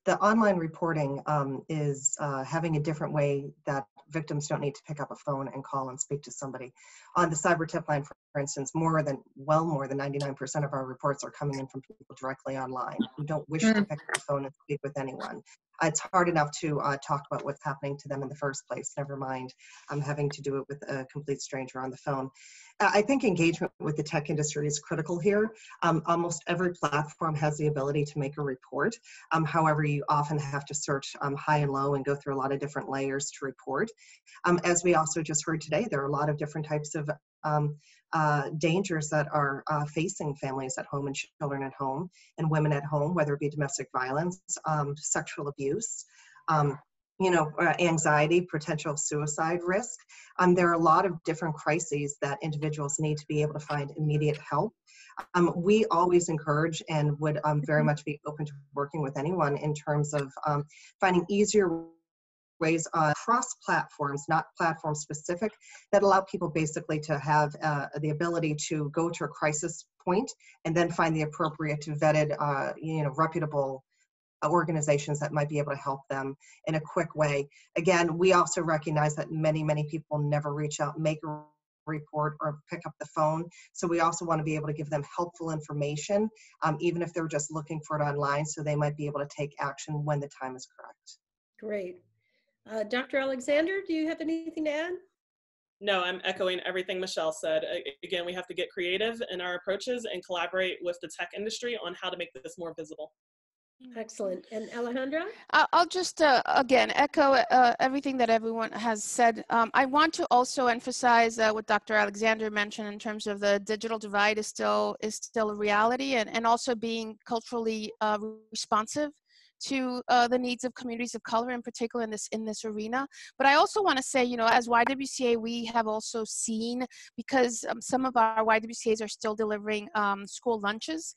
the online reporting um, is uh, having a different way that victims don't need to pick up a phone and call and speak to somebody. On the cyber tip line, for instance, more than, well more than 99% of our reports are coming in from people directly online who don't wish to mm. pick up the phone and speak with anyone. It's hard enough to uh, talk about what's happening to them in the first place, never mind um, having to do it with a complete stranger on the phone. I think engagement with the tech industry is critical here. Um, almost every platform has the ability to make a report. Um, however, you often have to search um, high and low and go through a lot of different layers to report. Um, as we also just heard today, there are a lot of different types of um, uh, dangers that are uh, facing families at home and children at home and women at home, whether it be domestic violence, um, sexual abuse, um, you know, uh, anxiety, potential suicide risk. Um, there are a lot of different crises that individuals need to be able to find immediate help. Um, we always encourage and would um, very mm-hmm. much be open to working with anyone in terms of um, finding easier ways uh, cross platforms, not platform specific, that allow people basically to have uh, the ability to go to a crisis point and then find the appropriate to vetted, uh, you know, reputable organizations that might be able to help them in a quick way. Again, we also recognize that many, many people never reach out, make a report or pick up the phone. So we also want to be able to give them helpful information, um, even if they're just looking for it online, so they might be able to take action when the time is correct. Great. Uh, Dr. Alexander, do you have anything to add? No, I'm echoing everything Michelle said. Again, we have to get creative in our approaches and collaborate with the tech industry on how to make this more visible. Excellent. And Alejandra? I'll just uh, again echo uh, everything that everyone has said. Um, I want to also emphasize uh, what Dr. Alexander mentioned in terms of the digital divide is still is still a reality, and, and also being culturally uh, responsive to uh, the needs of communities of color in particular in this in this arena. But i also want to say you know as ywca we have also seen because um, some of our ywcas are still delivering um, school lunches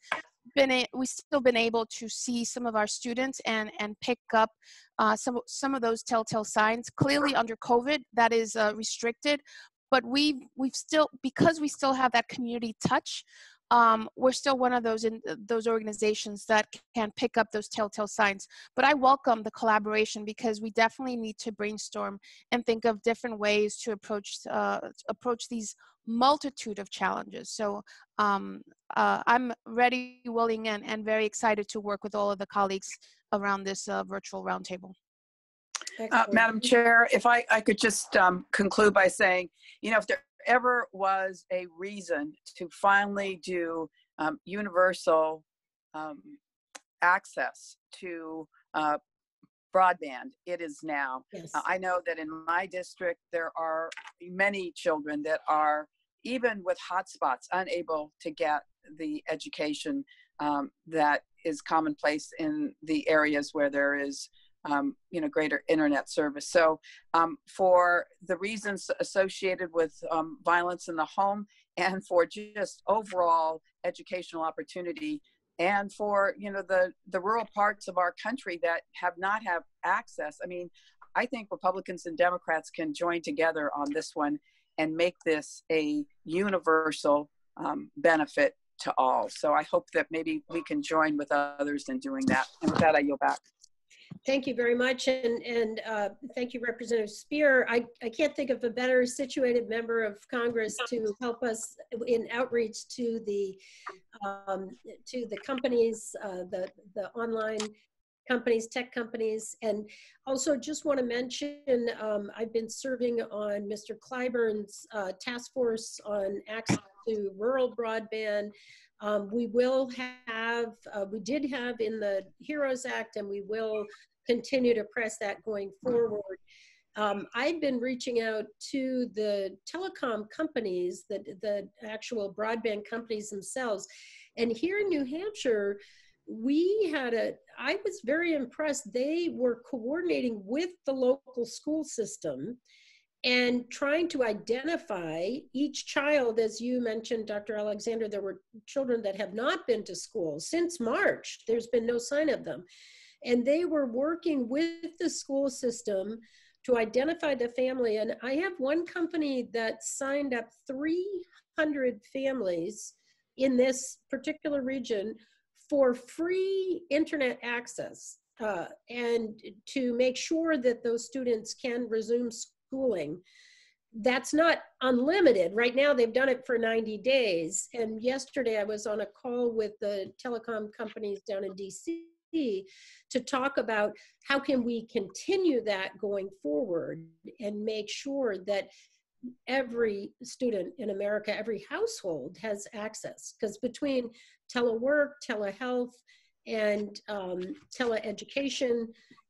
been a, we've still been able to see some of our students and and pick up uh, some some of those telltale signs. Clearly under covid that is uh, restricted but we've we've still because we still have that community touch um, we're still one of those in those organizations that can pick up those telltale signs. But I welcome the collaboration because we definitely need to brainstorm and think of different ways to approach uh, approach these multitude of challenges. So um, uh, I'm ready, willing, and, and very excited to work with all of the colleagues around this uh, virtual roundtable. Uh, Madam Chair, if I, I could just um, conclude by saying, you know, if there ever was a reason to finally do um, universal um, access to uh, broadband, it is now. Yes. Uh, I know that in my district, there are many children that are, even with hotspots, unable to get the education um, that is commonplace in the areas where there is um, you know greater internet service so um, for the reasons associated with um, violence in the home and for just overall educational opportunity and for you know the the rural parts of our country that have not have access i mean i think republicans and democrats can join together on this one and make this a universal um, benefit to all. So I hope that maybe we can join with others in doing that. And with that, I yield back. Thank you very much, and, and uh, thank you, Representative Speier. I, I can't think of a better situated member of Congress to help us in outreach to the um, to the companies, uh, the the online companies, tech companies, and also just want to mention um, I've been serving on Mr. Clyburn's uh, task force on access to rural broadband. Um, we will have, uh, we did have in the HEROES Act, and we will continue to press that going forward. Um, I've been reaching out to the telecom companies, the, the actual broadband companies themselves. And here in New Hampshire, we had a, I was very impressed. They were coordinating with the local school system and trying to identify each child, as you mentioned, Dr. Alexander, there were children that have not been to school since March. There's been no sign of them. And they were working with the school system to identify the family. And I have one company that signed up 300 families in this particular region for free internet access uh, and to make sure that those students can resume schooling. That's not unlimited. Right now, they've done it for 90 days. And yesterday, I was on a call with the telecom companies down in DC to talk about how can we continue that going forward and make sure that every student in America, every household has access. Because between telework, telehealth, and um, teleeducation,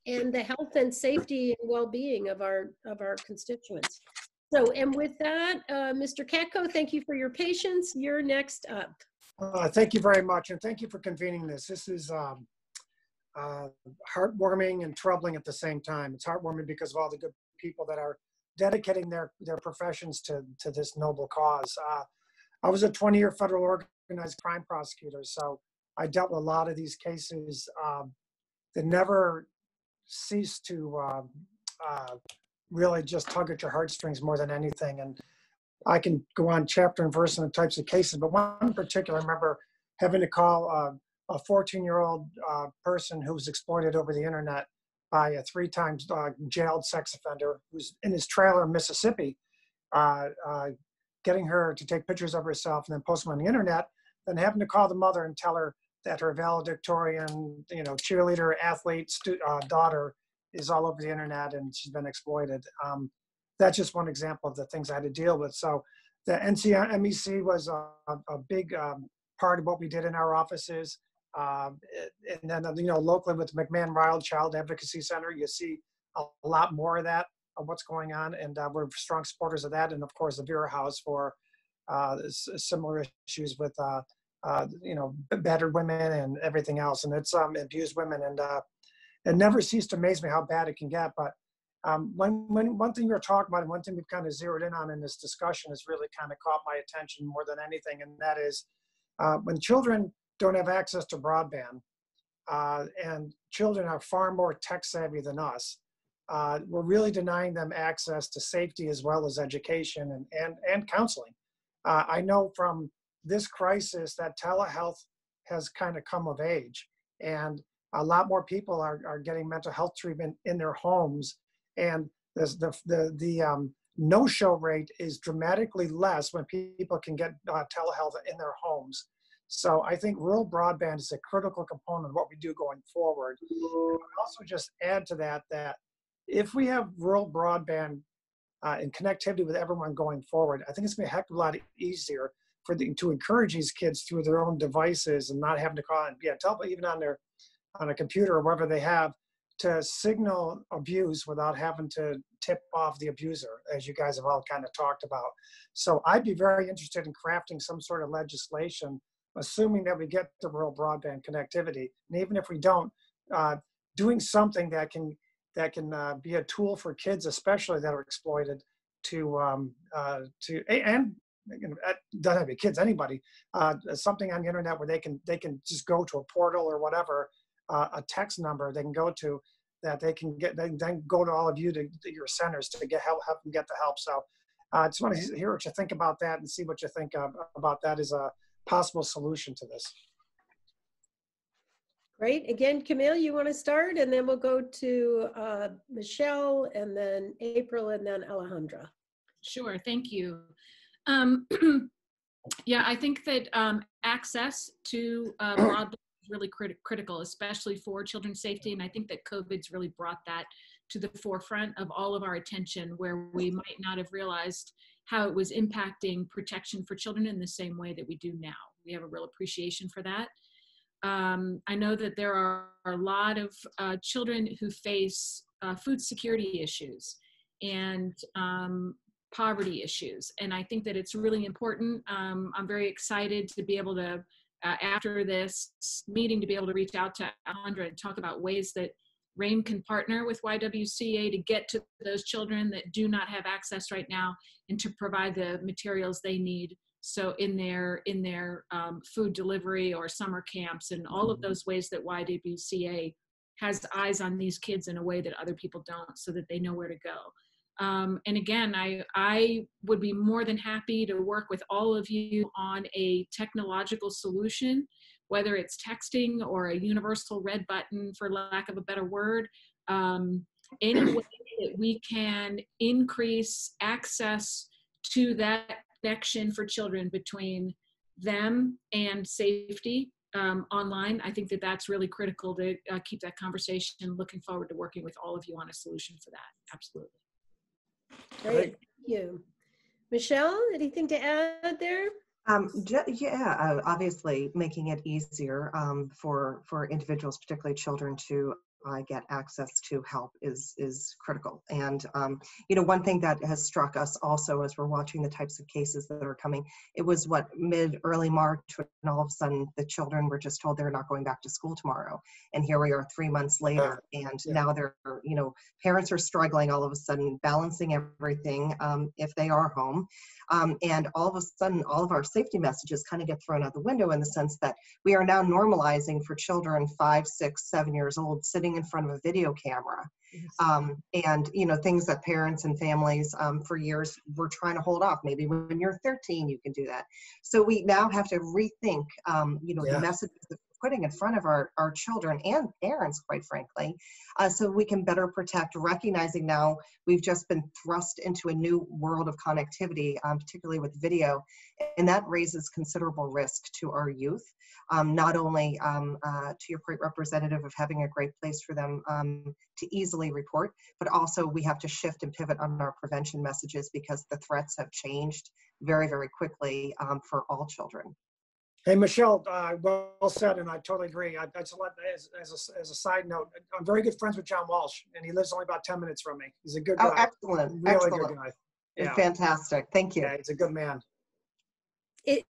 and the health and safety and well-being of our of our constituents. So, and with that, uh, Mr. Katko, thank you for your patience. You're next up. Uh, thank you very much, and thank you for convening this. This is um, uh, heartwarming and troubling at the same time. It's heartwarming because of all the good people that are dedicating their their professions to to this noble cause. Uh, I was a 20 year federal organized crime prosecutor, so I dealt with a lot of these cases um, that never ceased to uh, uh, really just tug at your heartstrings more than anything. And I can go on chapter and verse on the types of cases, but one in particular, I remember having to call uh, a 14 year old uh, person who was exploited over the internet by a three times uh, jailed sex offender who's in his trailer in Mississippi, uh, uh, getting her to take pictures of herself and then post them on the internet, then having to call the mother and tell her that her valedictorian, you know, cheerleader, athlete, stu- uh, daughter is all over the internet and she's been exploited. Um, that's just one example of the things I had to deal with. So the NCMEC was a, a big um, part of what we did in our offices. Um, and then, you know, locally with the McMahon Child Advocacy Center, you see a, lot more of that, of what's going on. And uh, we're strong supporters of that. And of course, the Vera House for uh, similar issues with, uh, uh, you know, battered women and everything else. And it's um, abused women. And uh, it never ceased to amaze me how bad it can get. But um, when, when one thing you're talking about and one thing we've kind of zeroed in on in this discussion has really kind of caught my attention more than anything. And that is uh, when children don't have access to broadband, uh, and children are far more tech savvy than us. Uh, we're really denying them access to safety as well as education and, and, and counseling. Uh, I know from this crisis that telehealth has kind of come of age, and a lot more people are, are getting mental health treatment in their homes. And the, the, the, the um, no show rate is dramatically less when people can get uh, telehealth in their homes. So I think rural broadband is a critical component of what we do going forward. I also just add to that that if we have rural broadband uh, and connectivity with everyone going forward, I think it's going to be a heck of a lot easier for the, to encourage these kids through their own devices and not having to call and yeah, tell even on their on a computer or whatever they have to signal abuse without having to tip off the abuser, as you guys have all kind of talked about. So I'd be very interested in crafting some sort of legislation assuming that we get the rural broadband connectivity. And even if we don't, uh, doing something that can that can uh, be a tool for kids, especially that are exploited, to um, uh, to and doesn't have to be kids, anybody, uh, something on the internet where they can they can just go to a portal or whatever, uh, a text number they can go to that they can get they then go to all of you to, to your centers to get help help them get the help. So I just want to hear what you think about that and see what you think uh, about that as a possible solution to this. Great. Again, Camille, you want to start? And then we'll go to uh, Michelle and then April and then Alejandra. Sure, thank you. Um, yeah, I think that um, access to uh, broadband is really crit critical, especially for children's safety. And I think that COVID's really brought that to the forefront of all of our attention where we might not have realized how it was impacting protection for children in the same way that we do now. We have a real appreciation for that. Um, I know that there are, a lot of uh, children who face uh, food security issues and um, poverty issues. And I think that it's really important. Um, I'm very excited to be able to, uh, after this meeting, to be able to reach out to Alejandra and talk about ways that RAINN can partner with YWCA to get to those children that do not have access right now and to provide the materials they need so in their in their um, food delivery or summer camps and all of mm-hmm. those ways that YWCA has eyes on these kids in a way that other people don't so that they know where to go. Um, and again, I, I would be more than happy to work with all of you on a technological solution, whether it's texting or a universal red button, for lack of a better word. Um, any way that we can increase access to that connection for children between them and safety um, online. I think that that's really critical to uh, keep that conversation. Looking forward to working with all of you on a solution for that. Absolutely. Great. Thank you. Michelle, anything to add there? Um, yeah, uh, obviously making it easier um, for for individuals, particularly children, to uh, get access to help is is critical. And um, you know, one thing that has struck us also as we're watching the types of cases that are coming, it was what mid early March when all of a sudden the children were just told they're not going back to school tomorrow, and here we are three months later, and yeah. now they're you know parents are struggling all of a sudden balancing everything um, if they are home. Um, and all of a sudden, all of our safety messages kind of get thrown out the window in the sense that we are now normalizing for children five, six, seven years old sitting in front of a video camera. Um, and you know things that parents and families um, for years were trying to hold off maybe when you're 13 you can do that so we now have to rethink um, you know yeah. the messages that putting in front of our, our children and parents, quite frankly, uh, so we can better protect, recognizing now we've just been thrust into a new world of connectivity, um, particularly with video, and that raises considerable risk to our youth. Um, not only um, uh, to your point, representative of having a great place for them um, to easily report, but also we have to shift and pivot on our prevention messages because the threats have changed very, very quickly um, for all children. Hey, Michelle, uh, well said, and I totally agree. I, that's a lot, as, as, a, as a side note, I'm very good friends with John Walsh, and he lives only about 10 minutes from me. He's a good oh, guy. Oh, excellent. Really excellent. good guy. Yeah. Fantastic. Thank you. Yeah, he's a good man.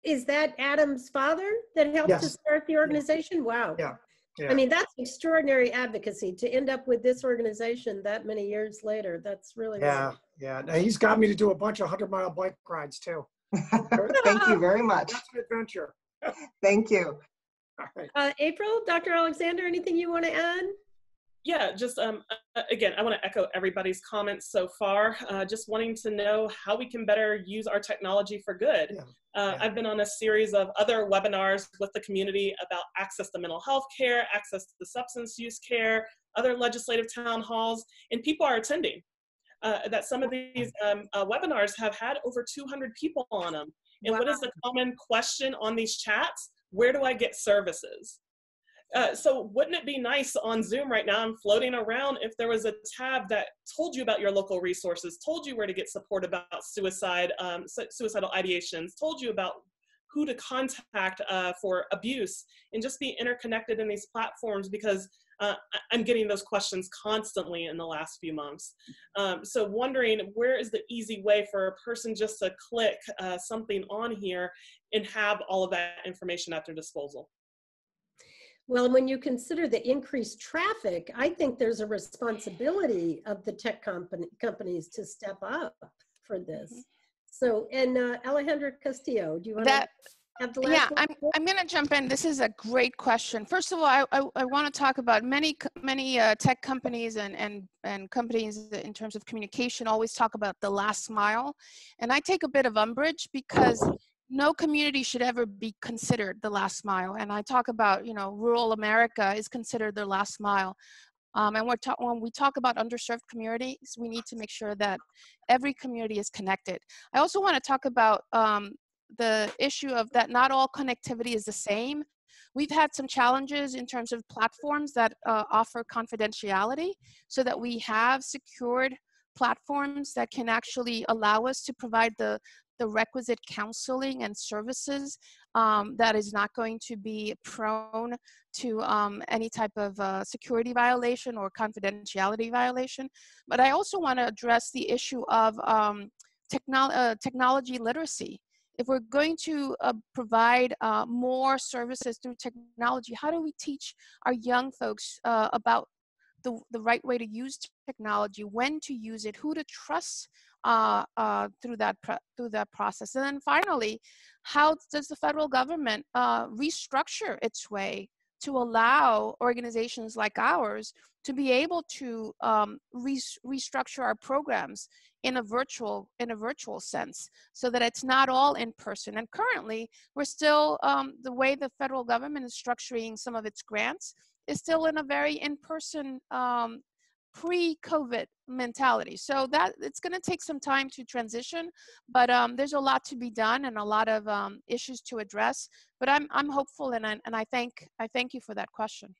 Is that Adam's father that helped yes. to start the organization? Yeah. Wow. Yeah. yeah. I mean, that's extraordinary advocacy to end up with this organization that many years later. That's really yeah, really yeah. Now, he's got me to do a bunch of hundred mile bike rides too. Thank you very much. That's an adventure. Thank you. Uh, April, Dr. Alexander, anything you want to add? Yeah, just um, again, I want to echo everybody's comments so far. Uh, just wanting to know how we can better use our technology for good. Yeah. Uh, yeah. I've been on a series of other webinars with the community about access to mental health care, access to the substance use care, other legislative town halls, and people are attending. Uh, that some of these um, uh, webinars have had over 200 people on them. And wow. what is the common question on these chats? Where do I get services? Uh, so wouldn't it be nice on Zoom right now, I'm floating around, if there was a tab that told you about your local resources, told you where to get support about suicide, um, suicidal ideations, told you about who to contact uh, for abuse, and just be interconnected in these platforms because uh, I'm getting those questions constantly in the last few months. Um, so wondering where is the easy way for a person just to click uh, something on here and have all of that information at their disposal? Well, when you consider the increased traffic, I think there's a responsibility of the tech company, companies to step up for this. Mm-hmm. So, and uh, Alejandra Castillo, do you want that? have the Yeah, I'm. I'm going to jump in. This is a great question. First of all, I, I, I want to talk about many, many uh, tech companies and, and, and companies in terms of communication always talk about the last mile. And I take a bit of umbrage because no community should ever be considered the last mile. And I talk about, you know, rural America is considered their last mile. Um, and when we talk about underserved communities, we need to make sure that every community is connected. I also want to talk about um, the issue of that not all connectivity is the same. We've had some challenges in terms of platforms that uh, offer confidentiality so that we have secured platforms that can actually allow us to provide the, the requisite counseling and services um, that is not going to be prone to um, any type of uh, security violation or confidentiality violation. But I also want to address the issue of um, technol- uh, technology literacy if we're going to uh, provide uh, more services through technology, how do we teach our young folks uh, about the, the right way to use technology, when to use it, who to trust uh, uh, through that through that process, and then finally, how does the federal government uh, restructure its way to allow organizations like ours to be able to um, re- restructure our programs in a virtual in a virtual sense so that it's not all in person and currently we're still um, the way the federal government is structuring some of its grants is still in a very in-person um, pre-covid mentality so that it's going to take some time to transition but um, there's a lot to be done and a lot of um, issues to address but i'm i'm hopeful and I, and I thank i thank you for that question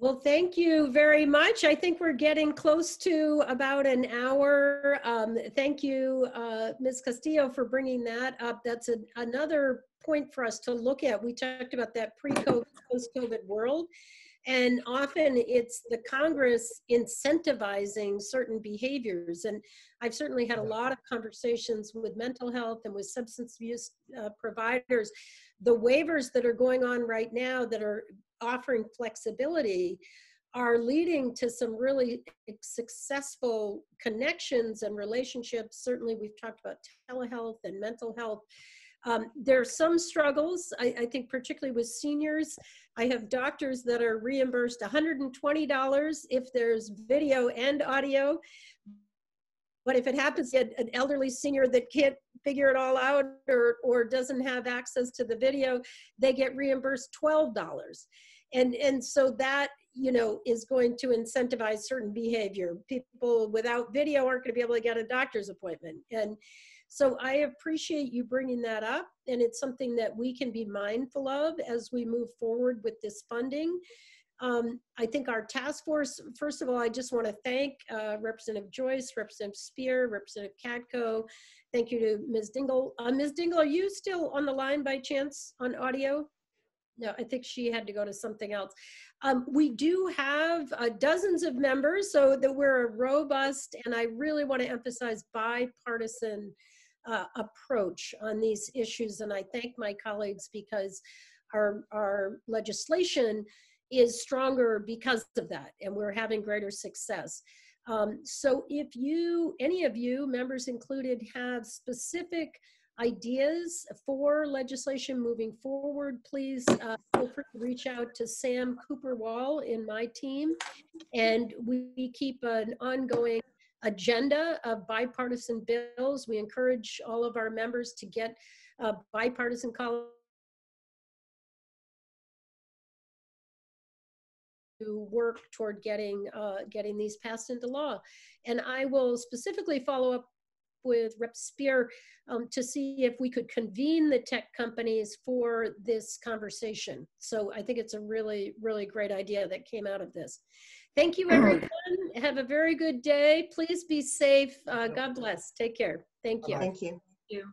Well, thank you very much. I think we're getting close to about an hour. Um, thank you, uh, Ms. Castillo, for bringing that up. That's a, another point for us to look at. We talked about that pre-COVID, post-COVID world. And often it's the Congress incentivizing certain behaviors. And I've certainly had a lot of conversations with mental health and with substance abuse uh, providers. The waivers that are going on right now that are offering flexibility are leading to some really successful connections and relationships. Certainly, we've talked about telehealth and mental health. Um, there are some struggles, I, I, think, particularly with seniors. I have doctors that are reimbursed $120 if there's video and audio. But if it happens to an elderly senior that can't figure it all out or, or doesn't have access to the video, they get reimbursed $12 and and so that you know is going to incentivize certain behavior people without video aren't going to be able to get a doctor's appointment and so i appreciate you bringing that up and it's something that we can be mindful of as we move forward with this funding um, I think our task force, first of all, I just want to thank uh, Representative Joyce, Representative Speier, Representative Katko. Thank you to Ms. Dingell. Uh, Ms. Dingell, are you still on the line by chance on audio? No, I think she had to go to something else. Um, we do have uh, dozens of members, so that we're a robust, and I really want to emphasize bipartisan uh, approach on these issues. And I thank my colleagues because our, our legislation is stronger because of that, and we're having greater success. Um, so if you, any of you, members included, have specific ideas for legislation moving forward, please uh, feel free to reach out to Sam Cooper Wall in my team. And we keep an ongoing agenda of bipartisan bills. We encourage all of our members to get a bipartisan college to work toward getting uh, getting these passed into law. And I will specifically follow up with Rep. Speier um, to see if we could convene the tech companies for this conversation. So I think it's a really, really great idea that came out of this. Thank you, everyone. Have a very good day. Please be safe. Uh, God bless. Take care. Thank you. Thank you. Thank you.